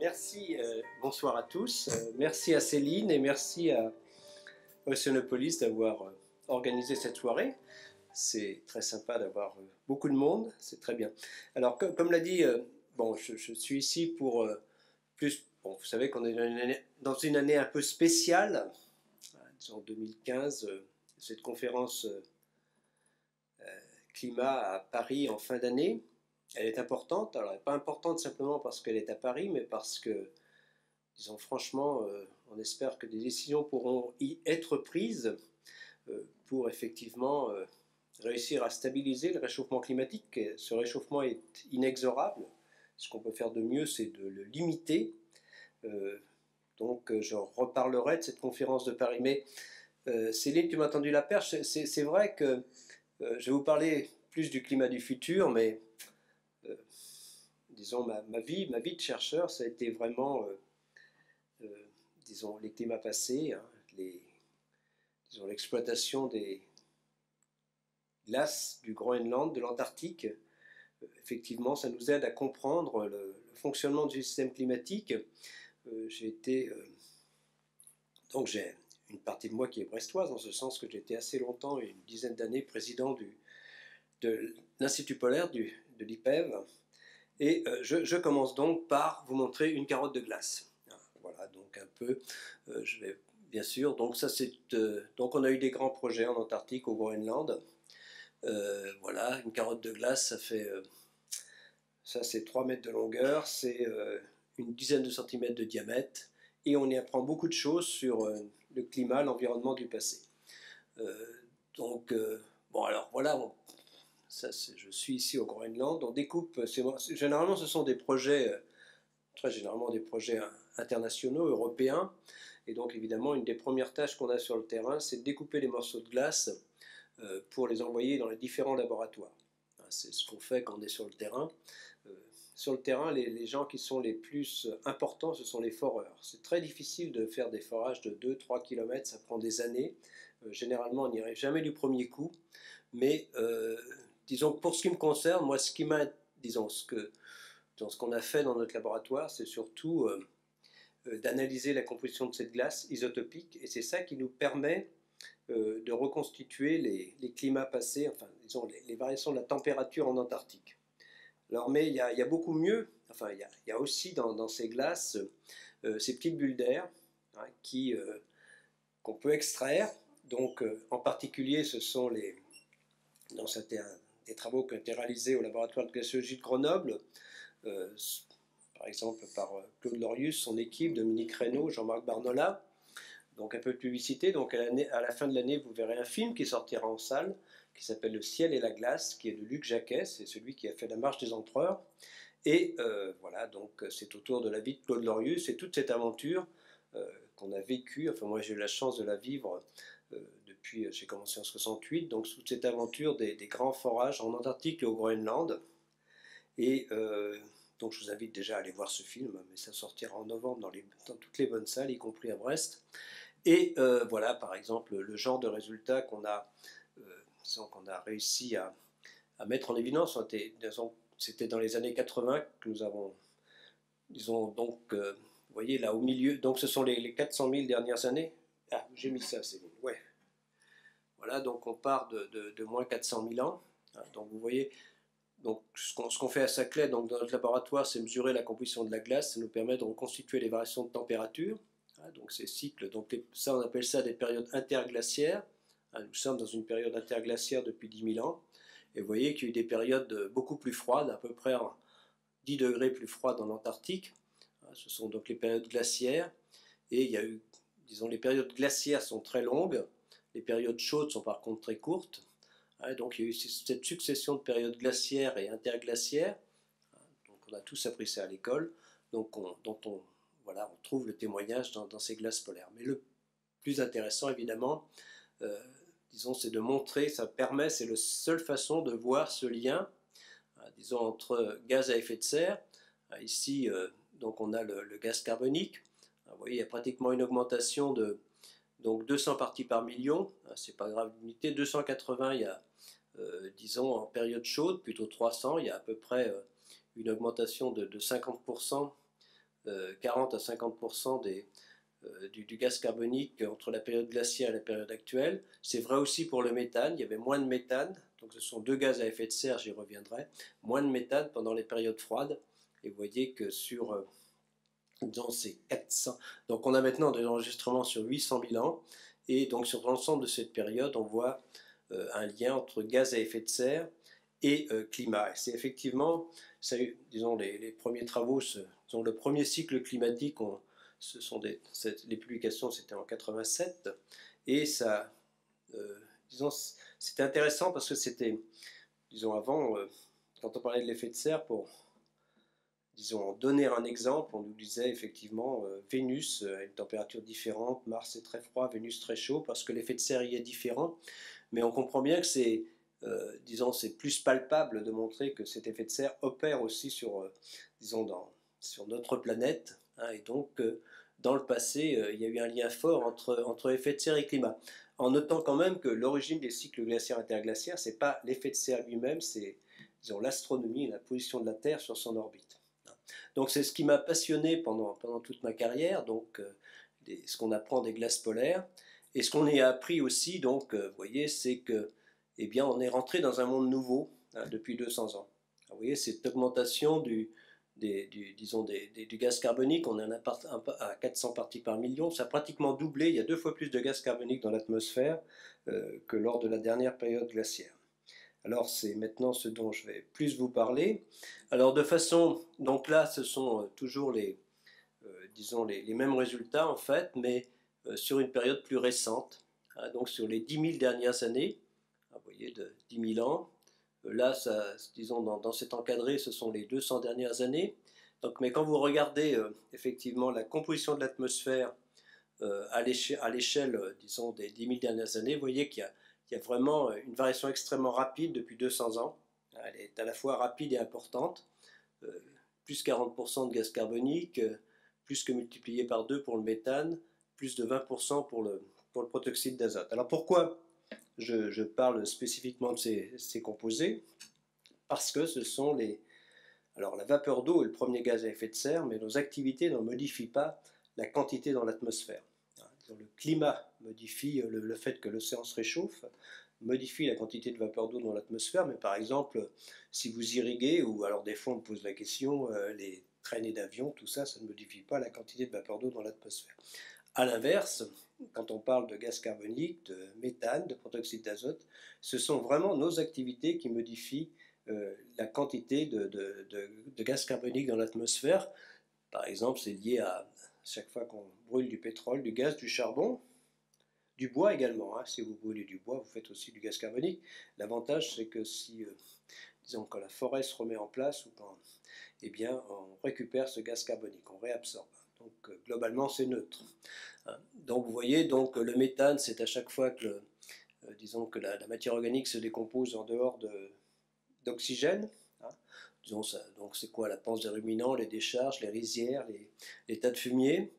Merci, euh, bonsoir à tous. Euh, merci à Céline et merci à Oceanopolis d'avoir euh, organisé cette soirée. C'est très sympa d'avoir euh, beaucoup de monde, c'est très bien. Alors, co- comme l'a dit, euh, bon, je, suis ici pour euh, plus. Bon, vous savez qu'on est dans une, année, un peu spéciale, en 2015, euh, cette conférence climat à Paris en fin d'année. Elle est importante. Alors, elle n'est pas importante simplement parce qu'elle est à Paris, mais parce que, disons franchement, on espère que des décisions pourront y être prises pour effectivement réussir à stabiliser le réchauffement climatique. Ce réchauffement est inexorable. Ce qu'on peut faire de mieux, c'est de le limiter. Euh, donc, euh, je reparlerai de cette conférence de Paris. Mais euh, Céline, tu m'as tendu la perche. C'est- vrai que je vais vous parler plus du climat du futur, mais disons ma, vie, ma vie de chercheur, ça a été vraiment, disons, les climats passés, hein, l'exploitation des glaces du Groenland, de l'Antarctique. Euh, effectivement, ça nous aide à comprendre le, fonctionnement du système climatique. Euh, j'ai été, euh, donc j'ai une partie de moi qui est brestoise, en ce sens que j'étais assez longtemps, une dizaine d'années, président de l'Institut polaire de l'IPEV. Et je, commence donc par vous montrer une carotte de glace. Voilà, donc un peu, je vais bien sûr, donc ça c'est, donc on a eu des grands projets en Antarctique, au Groenland. Euh, voilà, une carotte de glace, ça fait, euh, ça c'est 3 mètres de longueur, c'est euh, une dizaine de centimètres de diamètre, et on y apprend beaucoup de choses sur le climat, l'environnement du passé. Donc, bon alors voilà, je suis ici au Groenland, on découpe, généralement ce sont des projets, très généralement des projets internationaux, européens, et donc évidemment une des premières tâches qu'on a sur le terrain, c'est de découper les morceaux de glace pour les envoyer dans les différents laboratoires. Hein, C'est ce qu'on fait quand on est sur le terrain. Euh, sur le terrain, les, gens qui sont les plus importants, ce sont les foreurs. C'est très difficile de faire des forages de 2-3 km, ça prend des années. Euh, généralement, on n'y arrive jamais du premier coup. Mais euh, disons, pour ce qui me concerne, moi, ce qui m'a, disons, ce que, qu'on a fait dans notre laboratoire, c'est surtout euh, euh, d'analyser la composition de cette glace isotopique, et c'est ça qui nous permet euh, de reconstituer les, climats passés, enfin, disons, les, variations de la température en Antarctique. Alors, mais il y a, beaucoup mieux, enfin, il y a, aussi dans, ces glaces euh, ces petites bulles d'air hein, euh, qu'on peut extraire. Donc, euh, en particulier, ce sont les, dans un- des travaux qui ont été réalisés au laboratoire de glaciologie de Grenoble, euh, par exemple par euh, Claude Lorius, son équipe, Dominique Reynaud, Jean-Marc Barnola. Donc un peu de publicité. Donc à, la fin de l'année, vous verrez un film qui sortira en salle, qui s'appelle Le ciel et la glace, qui est de Luc Jacquet, c'est celui qui a fait La marche des empereurs. Et euh, voilà, donc c'est autour de la vie de Claude Lorius et toute cette aventure euh, qu'on a vécue. Enfin moi j'ai eu la chance de la vivre euh, depuis, j'ai commencé en 68, donc toute cette aventure des, des grands forages en Antarctique et au Groenland. Et euh, donc je vous invite déjà à aller voir ce film, mais ça sortira en novembre dans, toutes les bonnes salles, y compris à Brest. Et euh, voilà, par exemple, le genre de résultats qu'on a, euh, a réussi à, mettre en évidence. C'était dans les années 80 que nous avons, disons, donc, euh, vous voyez là au milieu, donc ce sont les, les 400 000 dernières années. Ah, j'ai mis ça, c'est bon, ouais. Voilà, donc on part de, de- de moins 400 000 ans. Ah, Donc vous voyez, donc ce qu'on fait à Saclay, donc dans notre laboratoire, c'est mesurer la composition de la glace. Ça nous permet de reconstituer les variations de température. Ah, donc ces cycles, donc ça on appelle ça des périodes interglaciaires. Ah, nous sommes dans une période interglaciaire depuis 10 000 ans. Et vous voyez qu'il y a eu des périodes beaucoup plus froides, à peu près en 10 degrés plus froides en Antarctique. Ah, Ce sont donc les périodes glaciaires. Et il y a eu, disons, les périodes glaciaires sont très longues. Les périodes chaudes sont par contre très courtes. Donc il y a eu cette succession de périodes glaciaires et interglaciaires. Ah, Donc on a tous appris ça à l'école. Donc on, dont on, voilà, on trouve le témoignage dans, ces glaces polaires. Mais le plus intéressant, évidemment, euh, disons, c'est de montrer, ça permet, c'est la seule façon de voir ce lien disons entre gaz à effet de serre. Ici, donc on a le, gaz carbonique. Vous voyez, il y a pratiquement une augmentation de donc 200 parties par million. C'est pas grave limité. 280, il y a, disons, en période chaude, plutôt 300, il y a à peu près une augmentation de, 50%, 40 à 50% des, euh, du, gaz carbonique entre la période glaciaire et la période actuelle. C'est vrai aussi pour le méthane, il y avait moins de méthane, donc ce sont deux gaz à effet de serre, j'y reviendrai, moins de méthane pendant les périodes froides. Et vous voyez que sur euh, dans ces 400, donc on a maintenant des enregistrements sur 800 000 ans, et donc sur l'ensemble de cette période, on voit euh, un lien entre gaz à effet de serre et climat. C'est effectivement, disons, les, premiers travaux, disons, le premier cycle climatique, ce sont les publications, c'était en 87, et ça, euh, disons, c'était intéressant parce que c'était, disons, avant, euh, quand on parlait de l'effet de serre, pour, disons, donner un exemple, on nous disait effectivement, euh, Vénus a une température différente, Mars est très froid, Vénus très chaud, parce que l'effet de serre y est différent, mais on comprend bien que c'est, c'est plus palpable de montrer que cet effet de serre opère aussi sur, disons, sur notre planète, hein, et donc dans le passé, euh, il y a eu un lien fort entre, effet de serre et climat. En notant quand même que l'origine des cycles glaciaires interglaciaires, ce n'est pas l'effet de serre lui-même, c'est l'astronomie la position de la Terre sur son orbite. Donc c'est ce qui m'a passionné pendant, pendant toute ma carrière, donc euh, ce qu'on apprend des glaces polaires. Et ce qu'on a appris aussi, donc, euh, voyez, c'est que, eh bien, on est rentré dans un monde nouveau hein, depuis 200 ans. Vous voyez, cette augmentation du, du, disons du gaz carbonique, on en a à 400 parties par million, ça a pratiquement doublé, il y a deux fois plus de gaz carbonique dans l'atmosphère euh, que lors de la dernière période glaciaire. Alors c'est maintenant ce dont je vais plus vous parler. Alors de façon, donc là ce sont euh, toujours les, euh, disons les, mêmes résultats en fait, mais sur une période plus récente, hein, donc sur les 10 000 dernières années, vous voyez de 10 000 ans, Là, disons, dans, cet encadré, ce sont les 200 dernières années. Donc, mais quand vous regardez euh, effectivement la composition de l'atmosphère euh, à l'échelle, euh, disons, des 10 000 dernières années, vous voyez qu'il y, a vraiment une variation extrêmement rapide depuis 200 ans. Elle est à la fois rapide et importante. plus 40% de gaz carbonique, plus que multiplié par 2 pour le méthane, plus de 20% pour le, pour le protoxyde d'azote. Alors pourquoi je, parle spécifiquement de ces, composés? Parce que ce sont les... Alors la vapeur d'eau est le premier gaz à effet de serre, mais nos activités ne modifient pas la quantité dans l'atmosphère. Le climat modifie le, fait que l'océan se réchauffe, modifie la quantité de vapeur d'eau dans l'atmosphère, mais par exemple, si vous irriguez, ou alors des fois on me pose la question, euh, les traînées d'avions, tout ça, ça ne modifie pas la quantité de vapeur d'eau dans l'atmosphère. A l'inverse, quand on parle de gaz carbonique, de méthane, de protoxyde d'azote, ce sont vraiment nos activités qui modifient euh, la quantité de, gaz carbonique dans l'atmosphère. Par exemple, c'est lié à chaque fois qu'on brûle du pétrole, du gaz, du charbon, du bois également. Hein. Si vous brûlez du bois, vous faites aussi du gaz carbonique. L'avantage, c'est que si, euh, disons, quand la forêt se remet en place, ou eh bien, on récupère ce gaz carbonique, on réabsorbe. Donc euh, globalement, c'est neutre. Hein. Donc vous voyez, donc le méthane, c'est à chaque fois que, euh, disons que la, matière organique se décompose en dehors d'oxygène. Hein. Disons ça, donc c'est quoi la panse des ruminants, les décharges, les rizières, les, tas de fumier.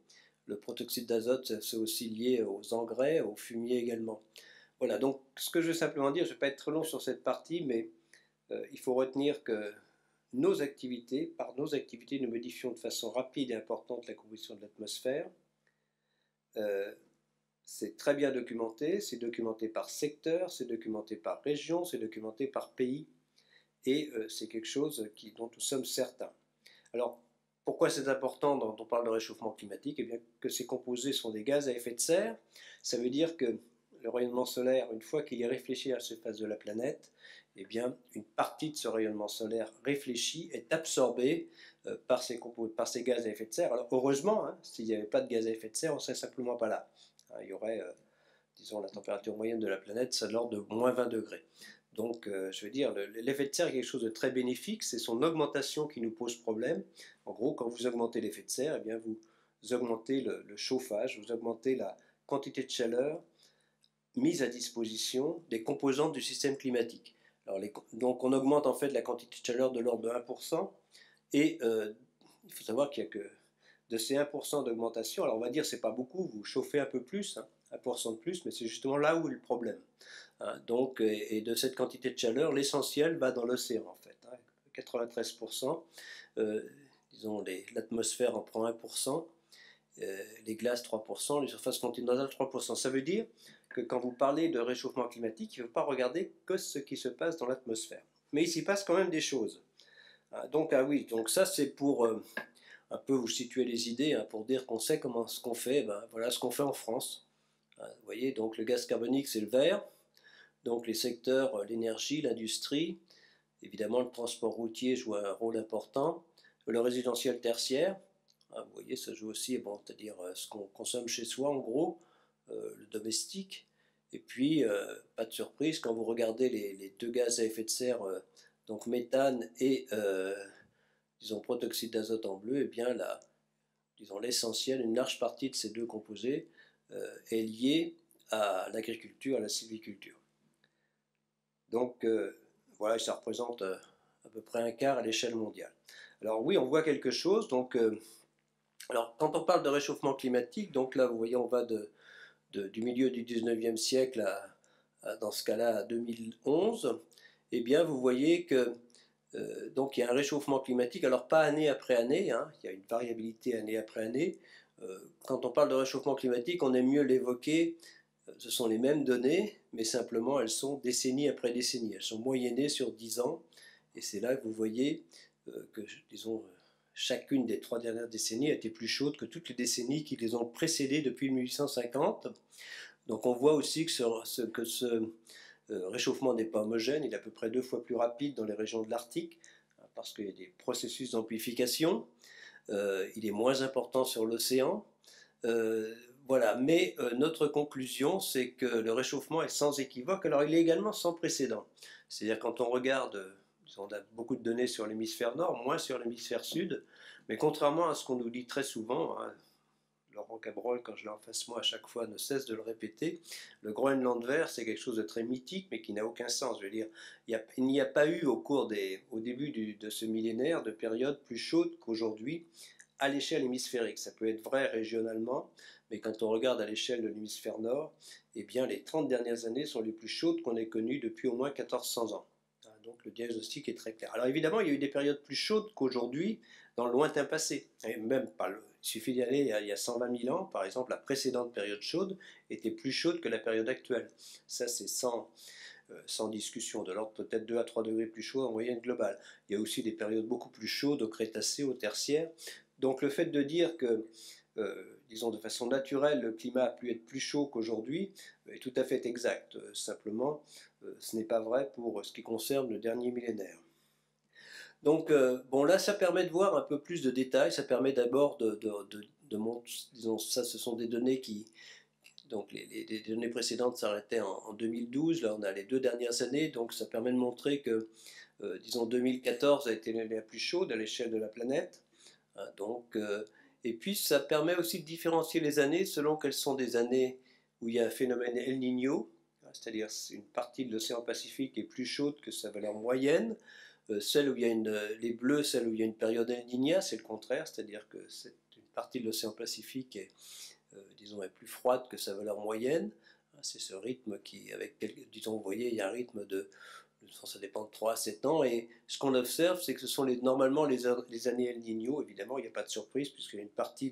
Le protoxyde d'azote, c'est aussi lié aux engrais, aux fumiers également. Voilà, donc ce que je veux simplement dire, je ne vais pas être trop long sur cette partie, mais euh, il faut retenir que nos activités, par nos activités, nous modifions de façon rapide et importante la composition de l'atmosphère. Euh, c'est très bien documenté, c'est documenté par secteur, c'est documenté par région, c'est documenté par pays, et euh, c'est quelque chose dont nous sommes certains. Alors, pourquoi c'est important quand on parle de réchauffement climatique? Eh bien, que ces composés sont des gaz à effet de serre, ça veut dire que le rayonnement solaire, une fois qu'il est réfléchi à la surface de la planète, eh bien, une partie de ce rayonnement solaire réfléchi est absorbée euh, par, ces gaz à effet de serre. Alors heureusement, hein, s'il n'y avait pas de gaz à effet de serre, on ne serait simplement pas là. Hein, il y aurait, euh, disons, la température moyenne de la planète, c'est de l'ordre de moins 20 degrés. Donc, euh, je veux dire, l'effet de serre est quelque chose de très bénéfique, c'est son augmentation qui nous pose problème. En gros, quand vous augmentez l'effet de serre, eh bien, vous augmentez le, chauffage, vous augmentez la quantité de chaleur mise à disposition des composantes du système climatique. donc on augmente en fait la quantité de chaleur de l'ordre de 1%, et euh, il faut savoir qu'il n'y a que de ces 1% d'augmentation, alors on va dire c'est pas beaucoup, vous chauffez un peu plus, 1% hein, de plus, mais c'est justement là où est le problème. Hein. donc, et, de cette quantité de chaleur, l'essentiel va dans l'océan en fait, 93%, hein. Disons l'atmosphère en prend 1%, euh, les glaces 3%, les surfaces continentales 3%. Ça veut dire que quand vous parlez de réchauffement climatique, il ne faut pas regarder que ce qui se passe dans l'atmosphère. Mais il s'y passe quand même des choses. Ah, donc, ah oui, donc ça c'est pour euh, un peu vous situer les idées, hein, pour dire qu'on sait comment ce qu'on fait, ben, voilà ce qu'on fait en France. Ah, vous voyez, donc le gaz carbonique c'est le vert, donc les secteurs, euh, l'énergie, l'industrie, évidemment le transport routier joue un rôle important, le résidentiel tertiaire, ah, vous voyez, ça joue aussi, c'est-à-dire euh, ce qu'on consomme chez soi en gros, le domestique, et puis, pas de surprise, quand vous regardez les, deux gaz à effet de serre donc méthane et euh, disons protoxyde d'azote en bleu, eh bien là, disons l'essentiel, une large partie de ces deux composés euh, est liée à l'agriculture, à la sylviculture. Donc euh, voilà, ça représente à peu près un quart à l'échelle mondiale. Alors oui, on voit quelque chose. Donc, alors quand on parle de réchauffement climatique, donc là vous voyez, on va du milieu du 19e siècle à, dans ce cas-là à 2011 eh bien vous voyez que euh, donc il y a un réchauffement climatique, alors pas année après année, hein, il y a une variabilité année après année. Euh, quand on parle de réchauffement climatique, on aime mieux l'évoquer, euh, ce sont les mêmes données, mais simplement elles sont décennie après décennie, elles sont moyennées sur 10 ans, et c'est là que vous voyez que, disons, chacune des trois dernières décennies a été plus chaude que toutes les décennies qui les ont précédées depuis 1850. Donc on voit aussi que ce, que ce le réchauffement n'est pas homogène, il est à peu près deux fois plus rapide dans les régions de l'Arctique, hein, parce qu'il y a des processus d'amplification, euh, il est moins important sur l'océan. Euh, voilà, mais euh, notre conclusion, c'est que le réchauffement est sans équivoque, alors il est également sans précédent. C'est-à-dire quand on regarde, on a beaucoup de données sur l'hémisphère nord, moins sur l'hémisphère sud, mais contrairement à ce qu'on nous dit très souvent, hein, Laurent Cabrol, quand je l'ai en face moi à chaque fois, ne cesse de le répéter. Le Groenland vert, c'est quelque chose de très mythique, mais qui n'a aucun sens. Je veux dire, il n'y a, pas eu au cours des, au début de ce millénaire de période plus chaude qu'aujourd'hui à l'échelle hémisphérique. Ça peut être vrai régionalement, mais quand on regarde à l'échelle de l'hémisphère nord, eh bien, les 30 dernières années sont les plus chaudes qu'on ait connues depuis au moins 1400 ans. Donc le diagnostic est très clair. Alors évidemment, il y a eu des périodes plus chaudes qu'aujourd'hui dans le lointain passé, et même il suffit d'y aller il y, a, 120 000 ans, par exemple, la précédente période chaude était plus chaude que la période actuelle. Ça, c'est sans, euh, sans discussion, de l'ordre peut-être 2 à 3 degrés plus chaud en moyenne globale. Il y a aussi des périodes beaucoup plus chaudes au Crétacé, au Tertiaire. Donc le fait de dire que, disons de façon naturelle, le climat a pu être plus chaud qu'aujourd'hui est tout à fait exact. Euh, simplement, ce n'est pas vrai pour ce qui concerne le dernier millénaire. Donc, euh, bon, là, ça permet de voir un peu plus de détails. Ça permet d'abord de, de, de, montrer, disons, ça, ce sont des données qui, donc les, données précédentes s'arrêtaient en, 2012. Là, on a les deux dernières années. Donc, ça permet de montrer que, euh, disons, 2014 a été la plus chaude à l'échelle de la planète. Hein, donc, euh, et puis, ça permet aussi de différencier les années selon quelles sont des années où il y a un phénomène El Niño, c'est-à-dire une partie de l'océan Pacifique est plus chaude que sa valeur moyenne. Euh, celle où il y a une, euh, les bleus, celle où il y a une période El c'est le contraire, c'est-à-dire que c'est une partie de l'océan Pacifique est, euh, disons, est plus froide que sa valeur moyenne. C'est ce rythme qui, avec, disons, vous voyez, il y a un rythme de, ça dépend de 3 à 7 ans, et ce qu'on observe, c'est que ce sont normalement les, années El Niño, évidemment, il n'y a pas de surprise, puisqu'il y a une partie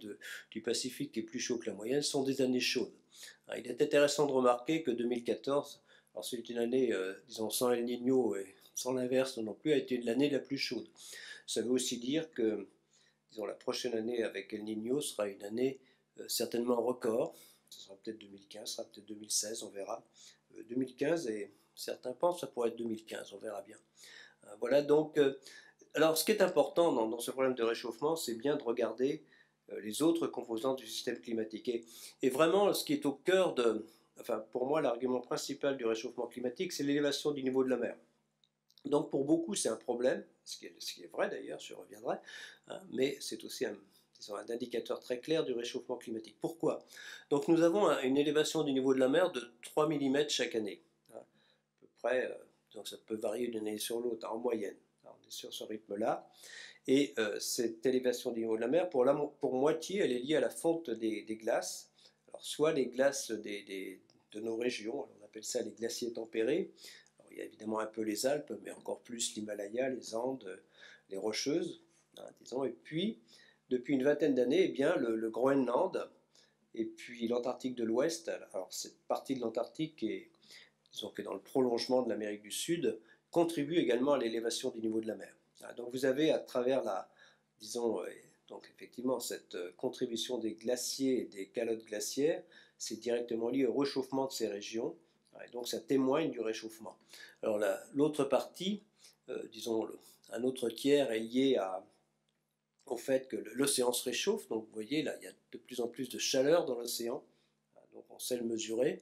du Pacifique qui est plus chaud que la moyenne, sont des années chaudes. Hein, il est intéressant de remarquer que 2014, alors c'est une année, disons, sans El Niño et sans l'inverse non plus, a été l'année la plus chaude. Ça veut aussi dire que disons, la prochaine année avec El Niño sera une année euh, certainement record. Ce sera peut-être 2015, ce sera peut-être 2016, on verra. 2015, euh, et certains pensent que ça pourrait être 2015, on verra bien. Euh, voilà donc. alors, ce qui est important dans, ce problème de réchauffement, c'est bien de regarder les autres composants du système climatique. Et, vraiment, ce qui est au cœur de. Enfin, pour moi, l'argument principal du réchauffement climatique, c'est l'élévation du niveau de la mer. Donc pour beaucoup, c'est un problème, ce qui est, vrai d'ailleurs, je reviendrai, hein, mais c'est aussi un, un, indicateur très clair du réchauffement climatique. Pourquoi? Donc nous avons une élévation du niveau de la mer de 3 mm chaque année, près Donc ça peut varier d'une année sur l'autre, en moyenne. on est sur ce rythme-là. Et cette élévation du niveau de la mer, pour, pour moitié, elle est liée à la fonte des, glaces. Alors, soit les glaces des, de nos régions, on appelle ça les glaciers tempérés. il y a évidemment un peu les Alpes, mais encore plus l'Himalaya, les Andes, les Rocheuses, hein, disons. Et puis, depuis une vingtaine d'années, eh bien, le, Groenland et puis l'Antarctique de l'Ouest, alors cette partie de l'Antarctique est, que dans le prolongement de l'Amérique du Sud, contribue également à l'élévation du niveau de la mer. Ah, donc vous avez à travers la, disons, euh, donc effectivement cette euh, contribution des glaciers et des calottes glaciaires, c'est directement lié au réchauffement de ces régions, ah, et donc ça témoigne du réchauffement. Alors l'autre partie, euh, disons un autre tiers est lié au fait que l'océan se réchauffe, donc vous voyez là il y a de plus en plus de chaleur dans l'océan, ah, donc on sait le mesurer.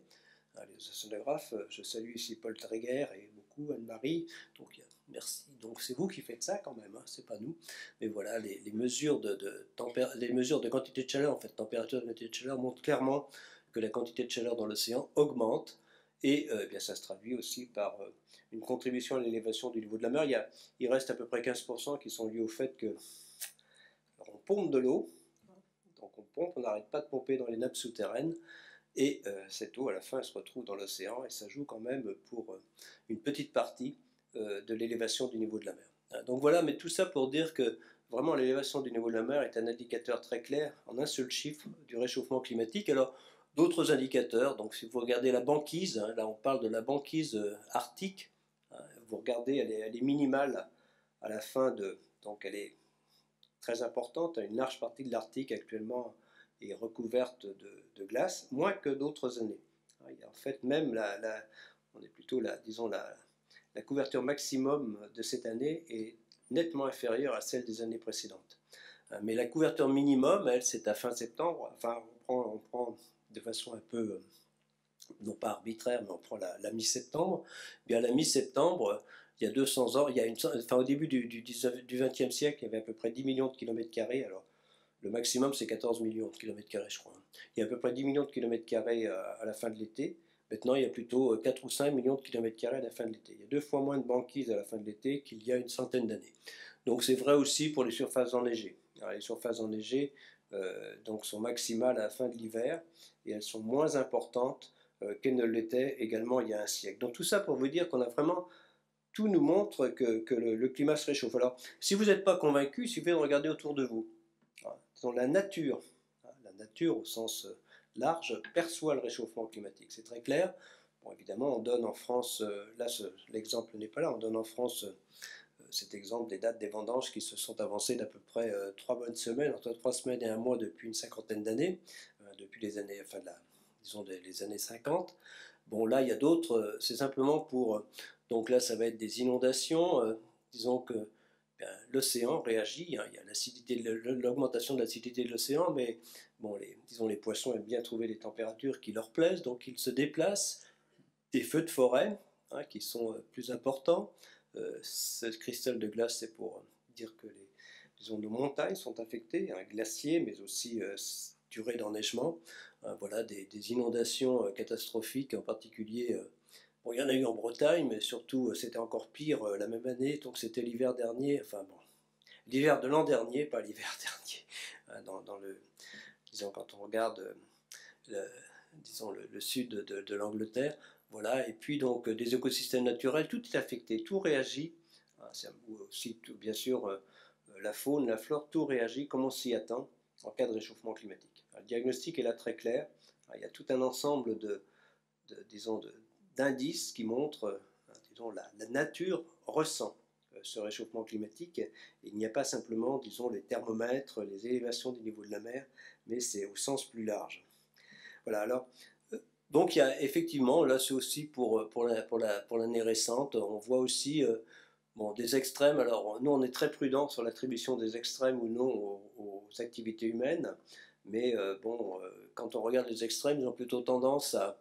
Les océanographes, je salue ici Paul Tréguer et beaucoup Anne-Marie, donc a Merci. Donc c'est vous qui faites ça quand même, hein, c'est pas nous. Mais voilà, les, mesures de, les mesures de quantité de chaleur, en fait, température et quantité de chaleur montrent clairement que la quantité de chaleur dans l'océan augmente. Et euh, eh bien, ça se traduit aussi par euh, une contribution à l'élévation du niveau de la mer. Il, y il reste à peu près 15% qui sont liés au fait que on pompe de l'eau, donc on pompe, on n'arrête pas de pomper dans les nappes souterraines, et euh, cette eau à la fin elle se retrouve dans l'océan, et ça joue quand même pour une petite partie euh, de l'élévation du niveau de la mer. Hein, donc voilà, mais tout ça pour dire que vraiment l'élévation du niveau de la mer est un indicateur très clair, en un seul chiffre, du réchauffement climatique. Alors, d'autres indicateurs, donc si vous regardez la banquise, hein, là on parle de la banquise euh, arctique, hein, vous regardez, elle est, minimale à la fin de... Donc elle est très importante, une large partie de l'Arctique actuellement est recouverte de, glace, moins que d'autres années. En fait, même la, on est plutôt là, disons la, la couverture maximum de cette année est nettement inférieure à celle des années précédentes. Euh, mais la couverture minimum, elle, c'est à fin septembre. Enfin, on prend, de façon un peu, euh, non pas arbitraire, mais on prend la, mi-septembre. Bien, la mi-septembre, il y a 200 ans, il y a une, enfin, au début du, du, du 20e siècle, il y avait à peu près 10 millions de kilomètres carrés. Alors, le maximum, c'est 14 millions de kilomètres carrés, je crois. Il y a à peu près 10 millions de kilomètres carrés euh, à la fin de l'été. Maintenant, il y a plutôt 4 euh, ou 5 millions de kilomètres carrés à la fin de l'été. Il y a deux fois moins de banquises à la fin de l'été qu'il y a une centaine d'années. Donc c'est vrai aussi pour les surfaces enneigées. les surfaces enneigées euh, donc, sont maximales à la fin de l'hiver et elles sont moins importantes euh, qu'elles ne l'étaient également il y a un siècle. Donc tout ça pour vous dire qu'on a vraiment... Tout nous montre que, le, climat se réchauffe. Alors, si vous n'êtes pas convaincu, il suffit de regarder autour de vous. La nature, la nature au sens large perçoit le réchauffement climatique. C'est très clair. Bon, évidemment, on donne en France, euh, là l'exemple n'est pas là, on donne en France euh, cet exemple des dates des vendanges qui se sont avancées d'à peu près euh, trois bonnes semaines, entre trois semaines et un mois depuis une cinquantaine d'années, depuis les années, enfin, les années 50. Bon, là, il y a d'autres, c'est simplement pour, donc là, ça va être des inondations, disons que l'océan réagit, hein. il y a l'acidité, l'augmentation de l'acidité de l'océan, mais bon, les, disons, les poissons aiment bien trouver des températures qui leur plaisent, donc ils se déplacent. Des feux de forêt, hein, qui sont euh, plus importants. Euh, ce cristal de glace, c'est pour dire que les, disons, nos montagnes sont affectées, un glacier, mais aussi euh, durée d'enneigement. Hein, voilà, des, des inondations catastrophiques, en particulier il y en a eu en Bretagne, mais surtout, euh, c'était encore pire euh, la même année, donc c'était l'hiver dernier, enfin bon, l'hiver de l'an dernier, pas l'hiver dernier, hein, dans, le, disons, quand on regarde euh, le, disons, le, sud de, l'Angleterre, voilà, et puis donc des écosystèmes naturels, tout est affecté, tout réagit, hein, aussi bien sûr la faune, la flore, tout réagit comme on s'y attend en cas de réchauffement climatique. le diagnostic est là très clair, il y a tout un ensemble de disons, de, d'indices qui montrent, euh, disons, la, la nature ressent euh, ce réchauffement climatique. Il n'y a pas simplement, disons, les thermomètres, les élévations du niveau de la mer, mais c'est au sens plus large. Voilà, alors, euh, donc il y a effectivement, là c'est aussi pour, pour l'année pour la, pour récente, on voit aussi bon, des extrêmes. Alors nous on est très prudents sur l'attribution des extrêmes ou non aux, activités humaines, mais bon, quand on regarde les extrêmes, ils ont plutôt tendance à,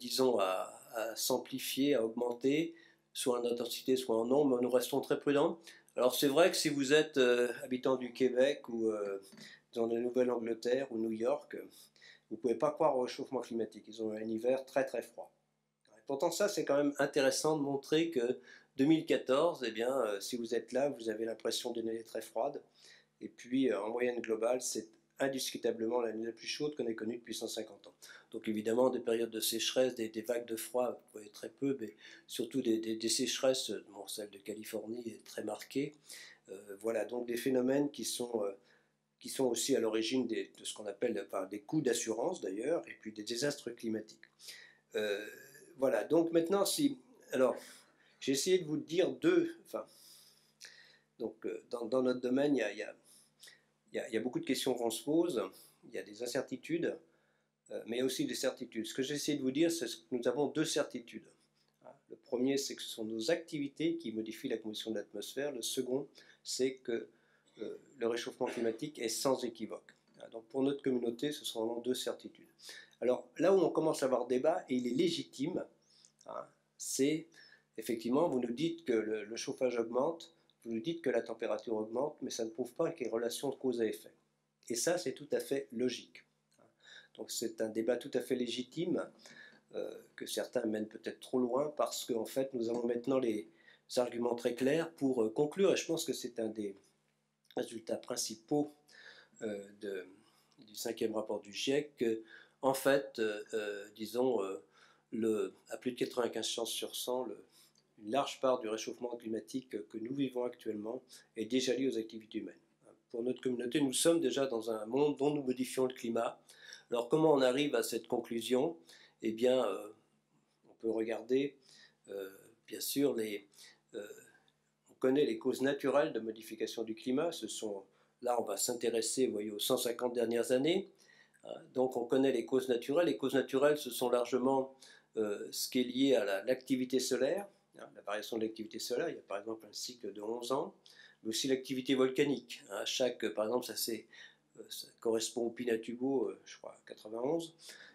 disons, à, s'amplifier, à augmenter, soit en intensité, soit en nombre, nous restons très prudents. Alors c'est vrai que si vous êtes euh, habitant du Québec ou euh, dans la Nouvelle-Angleterre ou New York, vous ne pouvez pas croire au réchauffement climatique. Ils ont un hiver très très froid. pourtant ça c'est quand même intéressant de montrer que 2014, eh bien, si vous êtes là, vous avez l'impression d'une année très froide. Et puis en moyenne globale, c'est indiscutablement l'année la plus chaude qu'on ait connue depuis 150 ans. Donc évidemment, des périodes de sécheresse, des, vagues de froid, vous voyez très peu, mais surtout des, sécheresses, bon, celle de Californie est très marquée. Euh, voilà, donc des phénomènes qui sont, euh, qui sont aussi à l'origine de ce qu'on appelle des coûts d'assurance d'ailleurs, et puis des désastres climatiques. Euh, voilà, donc maintenant, si... Alors, j'ai essayé de vous dire deux... Enfin, donc, dans, notre domaine, il y, a, beaucoup de questions qu'on se pose, il y a des incertitudes, euh, mais aussi des certitudes. Ce que j'essaie de vous dire, c'est que nous avons deux certitudes. Le premier, c'est que ce sont nos activités qui modifient la composition de l'atmosphère. Le second, c'est que euh, le réchauffement climatique est sans équivoque. Donc pour notre communauté, ce sont vraiment deux certitudes. Alors là où on commence à avoir débat, et il est légitime, hein, c'est effectivement, vous nous dites que le chauffage augmente, vous nous dites que la température augmente, mais ça ne prouve pas qu'il y ait relation de cause à effet. Et ça, c'est tout à fait logique. Donc c'est un débat tout à fait légitime, euh, que certains mènent peut-être trop loin, parce qu'en fait, nous avons maintenant les arguments très clairs pour euh, conclure, et je pense que c'est un des résultats principaux euh, du cinquième rapport du GIEC, que, en fait, disons, à plus de 95 chances sur 100, le, une large part du réchauffement climatique que nous vivons actuellement est déjà liée aux activités humaines. Pour notre communauté, nous sommes déjà dans un monde dont nous modifions le climat. Alors comment on arrive à cette conclusion? Eh bien, euh, on peut regarder, euh, bien sûr, euh, on connaît les causes naturelles de modification du climat. Là, on va s'intéresser, aux 150 dernières années. Donc on connaît les causes naturelles. Les causes naturelles, ce sont largement ce qui est lié à l'activité solaire, la variation de l'activité solaire, il y a par exemple un cycle de 11 ans, mais aussi l'activité volcanique. À hein, chaque, par exemple, ça, euh, correspond au Pinatubo, euh, je crois, 91.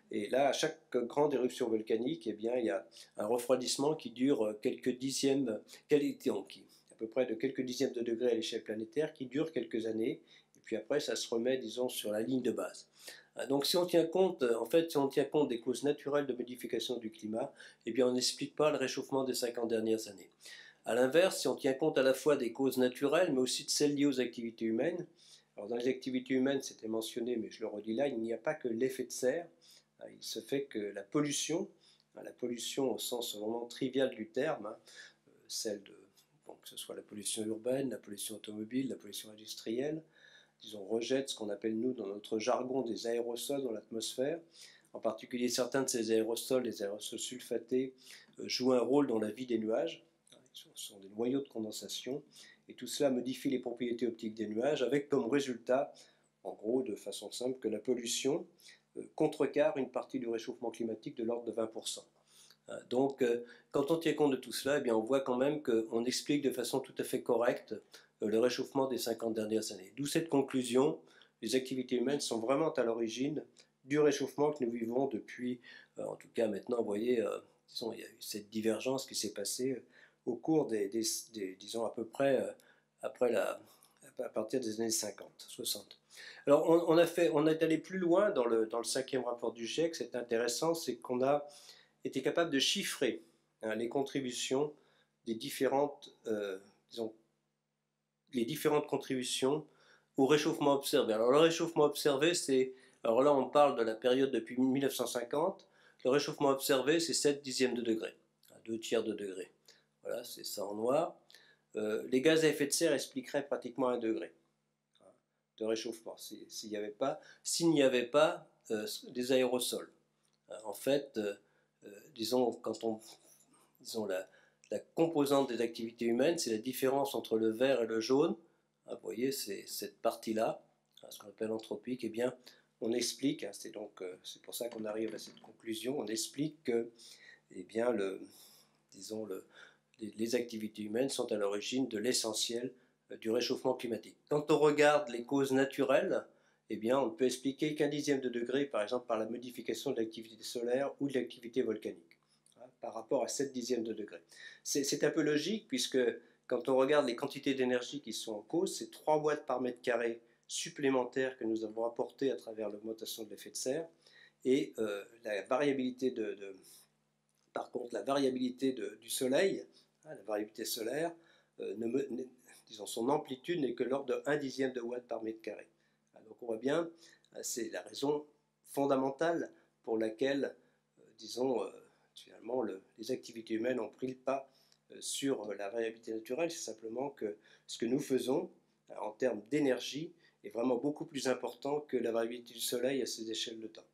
Et là, à chaque grande éruption volcanique, eh bien, il y a un refroidissement qui dure euh, quelques dixièmes, à peu près de quelques dixièmes de degrés à l'échelle planétaire, qui dure quelques années, puis après, ça se remet, disons, sur la ligne de base. Ah, donc si on tient compte, euh, en fait, si on tient compte des causes naturelles de modification du climat, eh bien on n'explique pas le réchauffement des 50 dernières années. A l'inverse, si on tient compte à la fois des causes naturelles, mais aussi de celles liées aux activités humaines, alors dans les activités humaines, c'était mentionné, mais je le redis là, il n'y a pas que l'effet de serre, ah, il se fait que la pollution, ah, la pollution au sens vraiment trivial du terme, hein, euh, celle de, que ce soit la pollution urbaine, la pollution automobile, la pollution industrielle, disons, rejette ce qu'on appelle, nous, dans notre jargon, des aérosols dans l'atmosphère. En particulier, certains de ces aérosols, les aérosols sulfatés, euh, jouent un rôle dans la vie des nuages. Ce sont des noyaux de condensation. Et tout cela modifie les propriétés optiques des nuages, avec comme résultat, en gros, de façon simple, que la pollution euh, contrecarre une partie du réchauffement climatique de l'ordre de 20%. Euh, donc, quand on tient compte de tout cela, eh bien, on voit quand même qu'on explique de façon tout à fait correcte le réchauffement des 50 dernières années. D'où cette conclusion, les activités humaines sont vraiment à l'origine du réchauffement que nous vivons depuis, euh, en tout cas maintenant, vous voyez, euh, il y a eu cette divergence qui s'est passée au cours des, disons, à peu près, après la, à partir des années 50, 60. Alors, on, a fait, on est allé plus loin dans le, dans le cinquième rapport du GIEC, c'est intéressant, c'est qu'on a été capable de chiffrer hein, les contributions des différentes, disons, les différentes contributions au réchauffement observé. Alors le réchauffement observé, c'est, alors là on parle de la période depuis 1950, le réchauffement observé c'est 7 dixièmes de degré, 2 tiers de degré. Voilà, c'est ça en noir. Euh, les gaz à effet de serre expliqueraient pratiquement un degré hein, de réchauffement s'il n'y avait pas, s'il n'y avait pas euh, des aérosols. en fait, euh, disons, quand on, la, la composante des activités humaines, c'est la différence entre le vert et le jaune. Ah, vous voyez, c'est cette partie-là, hein, ce qu'on appelle anthropique, eh bien, on explique, hein, c'est donc euh, pour ça qu'on arrive à cette conclusion, on explique que eh les, activités humaines sont à l'origine de l'essentiel euh, du réchauffement climatique. Quand on regarde les causes naturelles, eh on ne peut expliquer qu'un dixième de degré, par exemple, par la modification de l'activité solaire ou de l'activité volcanique par rapport à 7 dixièmes de degré. C'est un peu logique puisque quand on regarde les quantités d'énergie qui sont en cause, c'est 3 watts par mètre carré supplémentaires que nous avons apportés à travers l'augmentation de l'effet de serre et euh, la variabilité de, Par contre, la variabilité du Soleil, hein, la variabilité solaire, disons, son amplitude n'est que l'ordre de 1 dixième de watt par mètre carré. Donc on voit bien, c'est la raison fondamentale pour laquelle, disons, finalement, les activités humaines ont pris le pas sur la variabilité naturelle. C'est simplement que ce que nous faisons en termes d'énergie est vraiment beaucoup plus important que la variabilité du Soleil à ces échelles de temps.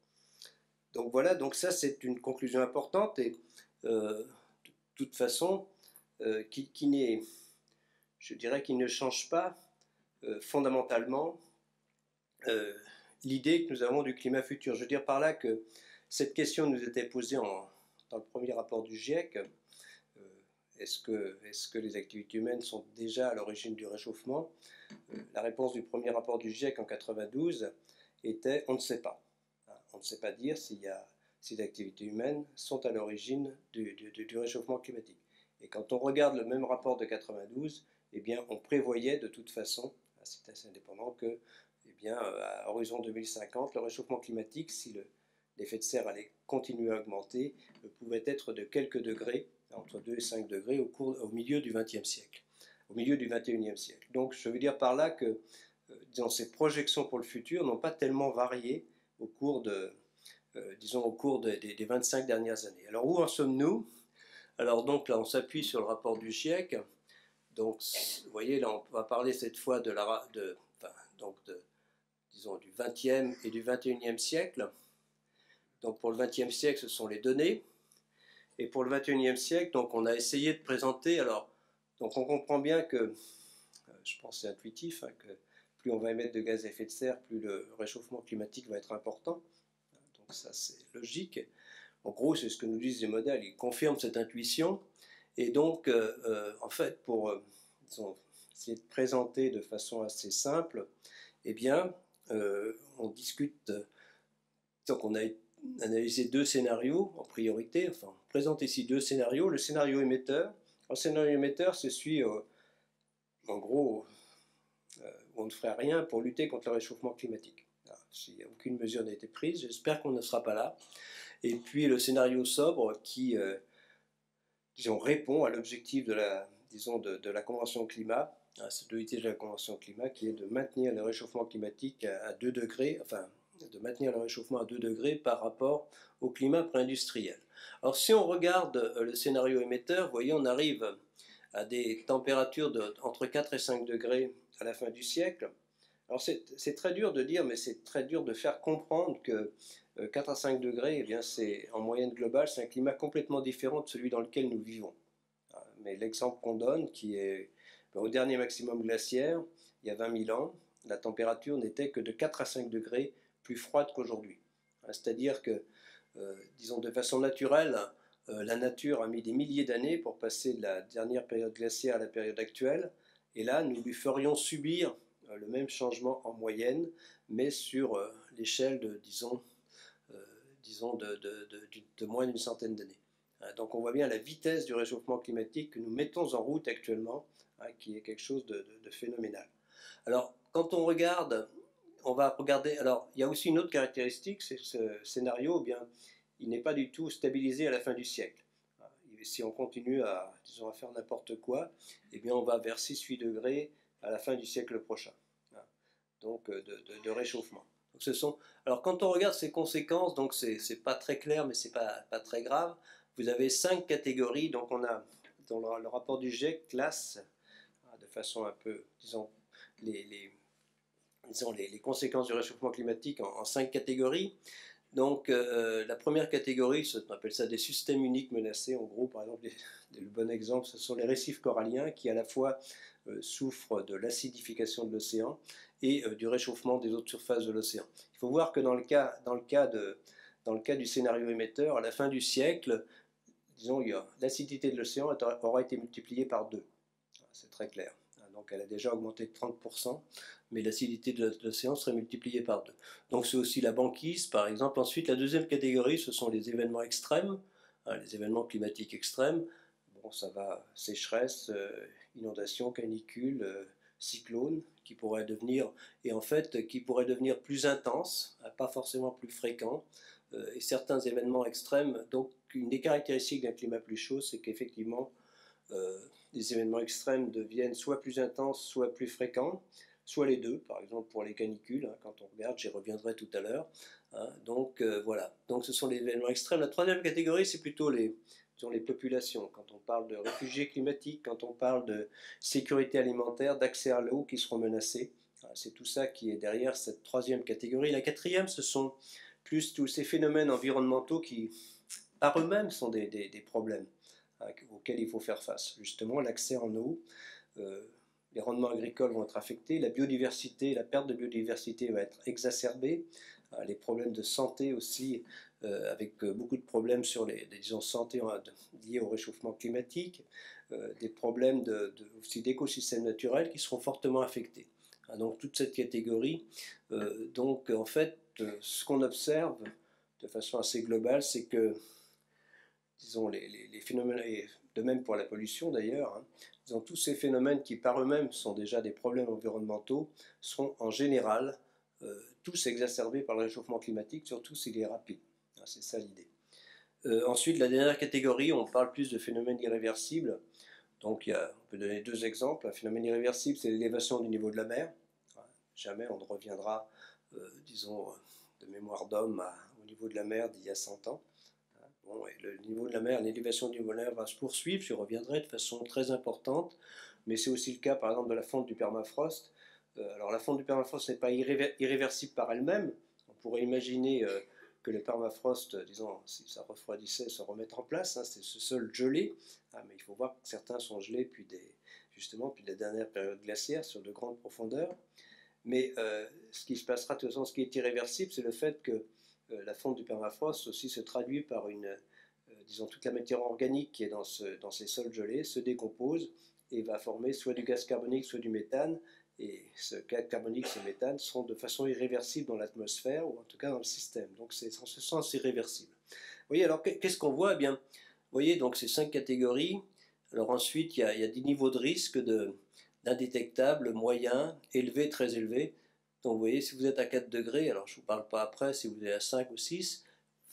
Donc voilà, donc ça c'est une conclusion importante et euh, de toute façon euh, qui, n'est, je dirais ne change pas euh, fondamentalement l'idée que nous avons du climat futur. Je veux dire par là que cette question nous était posée en, dans le premier rapport du GIEC. Est-ce que, les activités humaines sont déjà à l'origine du réchauffement? La réponse du premier rapport du GIEC en 92 était on ne sait pas on ne sait pas dire si les activités humaines sont à l'origine du, réchauffement climatique. Et quand on regarde le même rapport de 92, eh bien, on prévoyait de toute façon, c'est assez indépendant, que eh bien, à horizon 2050, le réchauffement climatique, si l'effet de serre allait continuer à augmenter, pouvait être de quelques degrés, entre 2 et 5 degrés, au, cours, au milieu du XXe siècle, au milieu du XXIe siècle. Donc je veux dire par là que euh, ces projections pour le futur n'ont pas tellement varié au cours de, euh, disons, au cours des 25 dernières années. Alors où en sommes-nous? Alors donc là, on s'appuie sur le rapport du GIEC. Donc, vous voyez, là, on va parler cette fois de la, de, donc de, disons, du 20e et du 21e siècle. Donc pour le 20e siècle, ce sont les données. Et pour le 21e siècle, donc on a essayé de présenter, alors, donc on comprend bien que, euh, je pense c'est intuitif, hein, que plus on va émettre de gaz à effet de serre, plus le réchauffement climatique va être important. Donc ça c'est logique. En gros, c'est ce que nous disent les modèles, ils confirment cette intuition. Et donc, euh, euh, en fait, pour essayer de présenter de façon assez simple, eh bien, on discute, donc on a analysé deux scénarios en priorité, enfin, on présente ici deux scénarios. Le scénario émetteur, le scénario émetteur se suit, en gros, on ne ferait rien pour lutter contre le réchauffement climatique. Si aucune mesure n'a été prise, j'espère qu'on ne sera pas là. Et puis le scénario sobre qui euh, disons, répond à l'objectif de la, disons, de, la Convention climat, à de la Convention climat qui est de maintenir le réchauffement climatique à, 2 degrés, enfin de maintenir le réchauffement à 2 degrés par rapport au climat pré-industriel. Alors si on regarde euh, le scénario émetteur, vous voyez, on arrive à des températures de, entre 4 et 5 degrés à la fin du siècle. Alors c'est très dur de dire, mais c'est très dur de faire comprendre que 4 euh, à 5 degrés, eh bien c'est en moyenne globale, c'est un climat complètement différent de celui dans lequel nous vivons. Ah, mais l'exemple qu'on donne, qui est ben, au dernier maximum glaciaire, il y a 20 000 ans, la température n'était que de 4 à 5 degrés plus froide qu'aujourd'hui. Ah, c'est-à-dire que, euh, disons de façon naturelle, euh, la nature a mis des milliers d'années pour passer de la dernière période glaciaire à la période actuelle. Et là, nous lui ferions subir euh, le même changement en moyenne, mais sur l'échelle de, disons, de, moins d'une centaine d'années. Donc on voit bien la vitesse du réchauffement climatique que nous mettons en route actuellement, hein, qui est quelque chose de, phénoménal. Alors quand on regarde, on va regarder, alors il y a aussi une autre caractéristique, c'est que ce scénario, eh bien, il n'est pas du tout stabilisé à la fin du siècle si on continue à, faire n'importe quoi, eh bien on va vers 6-8 degrés à la fin du siècle prochain. Donc euh, de, réchauffement. Alors quand on regarde ces conséquences, donc c'est pas très clair, mais c'est pas, pas très grave. Vous avez cinq catégories, donc on a dans le, rapport du GIEC classe de façon un peu, disons, les disons, les, conséquences du réchauffement climatique en, cinq catégories. Donc euh, la première catégorie, on appelle ça des systèmes uniques menacés. En gros, par exemple, le bon exemple, ce sont les récifs coralliens qui à la fois euh, souffrent de l'acidification de l'océan et euh, du réchauffement des eaux de surface de l'océan. Il faut voir que dans le cas, dans le cas, de, dans le cas du scénario émetteur, à la fin du siècle, disons, l'acidité de l'océan aura été multipliée par deux. C'est très clair. Donc elle a déjà augmenté de 30% mais l'acidité de l'océan serait multipliée par deux. Donc c'est aussi la banquise, par exemple. Ensuite, la deuxième catégorie, ce sont les événements extrêmes, hein, les événements climatiques extrêmes. Bon, ça va, sécheresse, euh, inondation, canicule, euh, cyclone, qui pourraient devenir, et en fait, qui pourraient devenir plus intenses, hein, pas forcément plus fréquents, et certains événements extrêmes. Donc une des caractéristiques d'un climat plus chaud, c'est qu'effectivement, les événements extrêmes deviennent soit plus intenses, soit plus fréquents, soit les deux, par exemple pour les canicules, hein, quand on regarde, j'y reviendrai tout à l'heure. Hein. donc voilà, donc ce sont les événements extrêmes. La troisième catégorie, c'est plutôt les, populations, quand on parle de réfugiés climatiques, quand on parle de sécurité alimentaire, d'accès à l'eau qui seront menacés. C'est tout ça qui est derrière cette troisième catégorie. La quatrième, ce sont plus tous ces phénomènes environnementaux qui, par eux-mêmes, sont des, problèmes hein, auxquels il faut faire face. Justement, l'accès en eau, euh, les rendements agricoles vont être affectés, la biodiversité, la perte de biodiversité va être exacerbée, euh, les problèmes de santé aussi euh, avec euh, beaucoup de problèmes sur les, disons, santé liés au réchauffement climatique, des problèmes aussi d'écosystèmes naturels qui seront fortement affectés. Hein, donc toute cette catégorie, donc en fait, ce qu'on observe de façon assez globale, c'est que, disons, les, phénomènes, et de même pour la pollution d'ailleurs, hein, tous ces phénomènes qui par eux-mêmes sont déjà des problèmes environnementaux, sont en général tous exacerbés par le réchauffement climatique, surtout s'il est rapide. C'est ça l'idée. Euh, ensuite, la dernière catégorie, on parle plus de phénomènes irréversibles. Donc, on peut donner deux exemples. Un phénomène irréversible, c'est l'élévation du niveau de la mer. Jamais on ne reviendra, euh, disons, de mémoire d'homme au niveau de la mer d'il y a 100 ans. Bon, et le niveau de la mer, l'élévation du niveau de la mer va se poursuivre, je reviendrai de façon très importante, mais c'est aussi le cas par exemple de la fonte du permafrost. Euh, alors la fonte du permafrost n'est pas irréversible par elle-même, on pourrait imaginer que les permafrost, disons, si ça refroidissait, se remettent en place. Hein, c'est ce seul gelé. Ah, mais il faut voir que certains sont gelés puis des, justement puis des dernières périodes glaciaires sur de grandes profondeurs. Mais euh, ce qui se passera, de toute façon, ce qui est irréversible, c'est le fait que euh, la fonte du permafrost aussi se traduit par une, euh, disons, toute la matière organique qui est dans, ce, ces sols gelés se décompose et va former soit du gaz carbonique, soit du méthane, et ce gaz carbonique, ce méthane, sont de façon irréversible dans l'atmosphère, ou en tout cas dans le système. Donc c'est en ce sens irréversible. Vous voyez, alors qu'est-ce qu'on voit? Eh bien, vous voyez, donc ces cinq catégories. Alors ensuite, il y a, des niveaux de risque d'indétectable, moyen, élevé, très élevé. Donc vous voyez, si vous êtes à 4 degrés, alors je ne vous parle pas après, si vous êtes à 5 ou 6,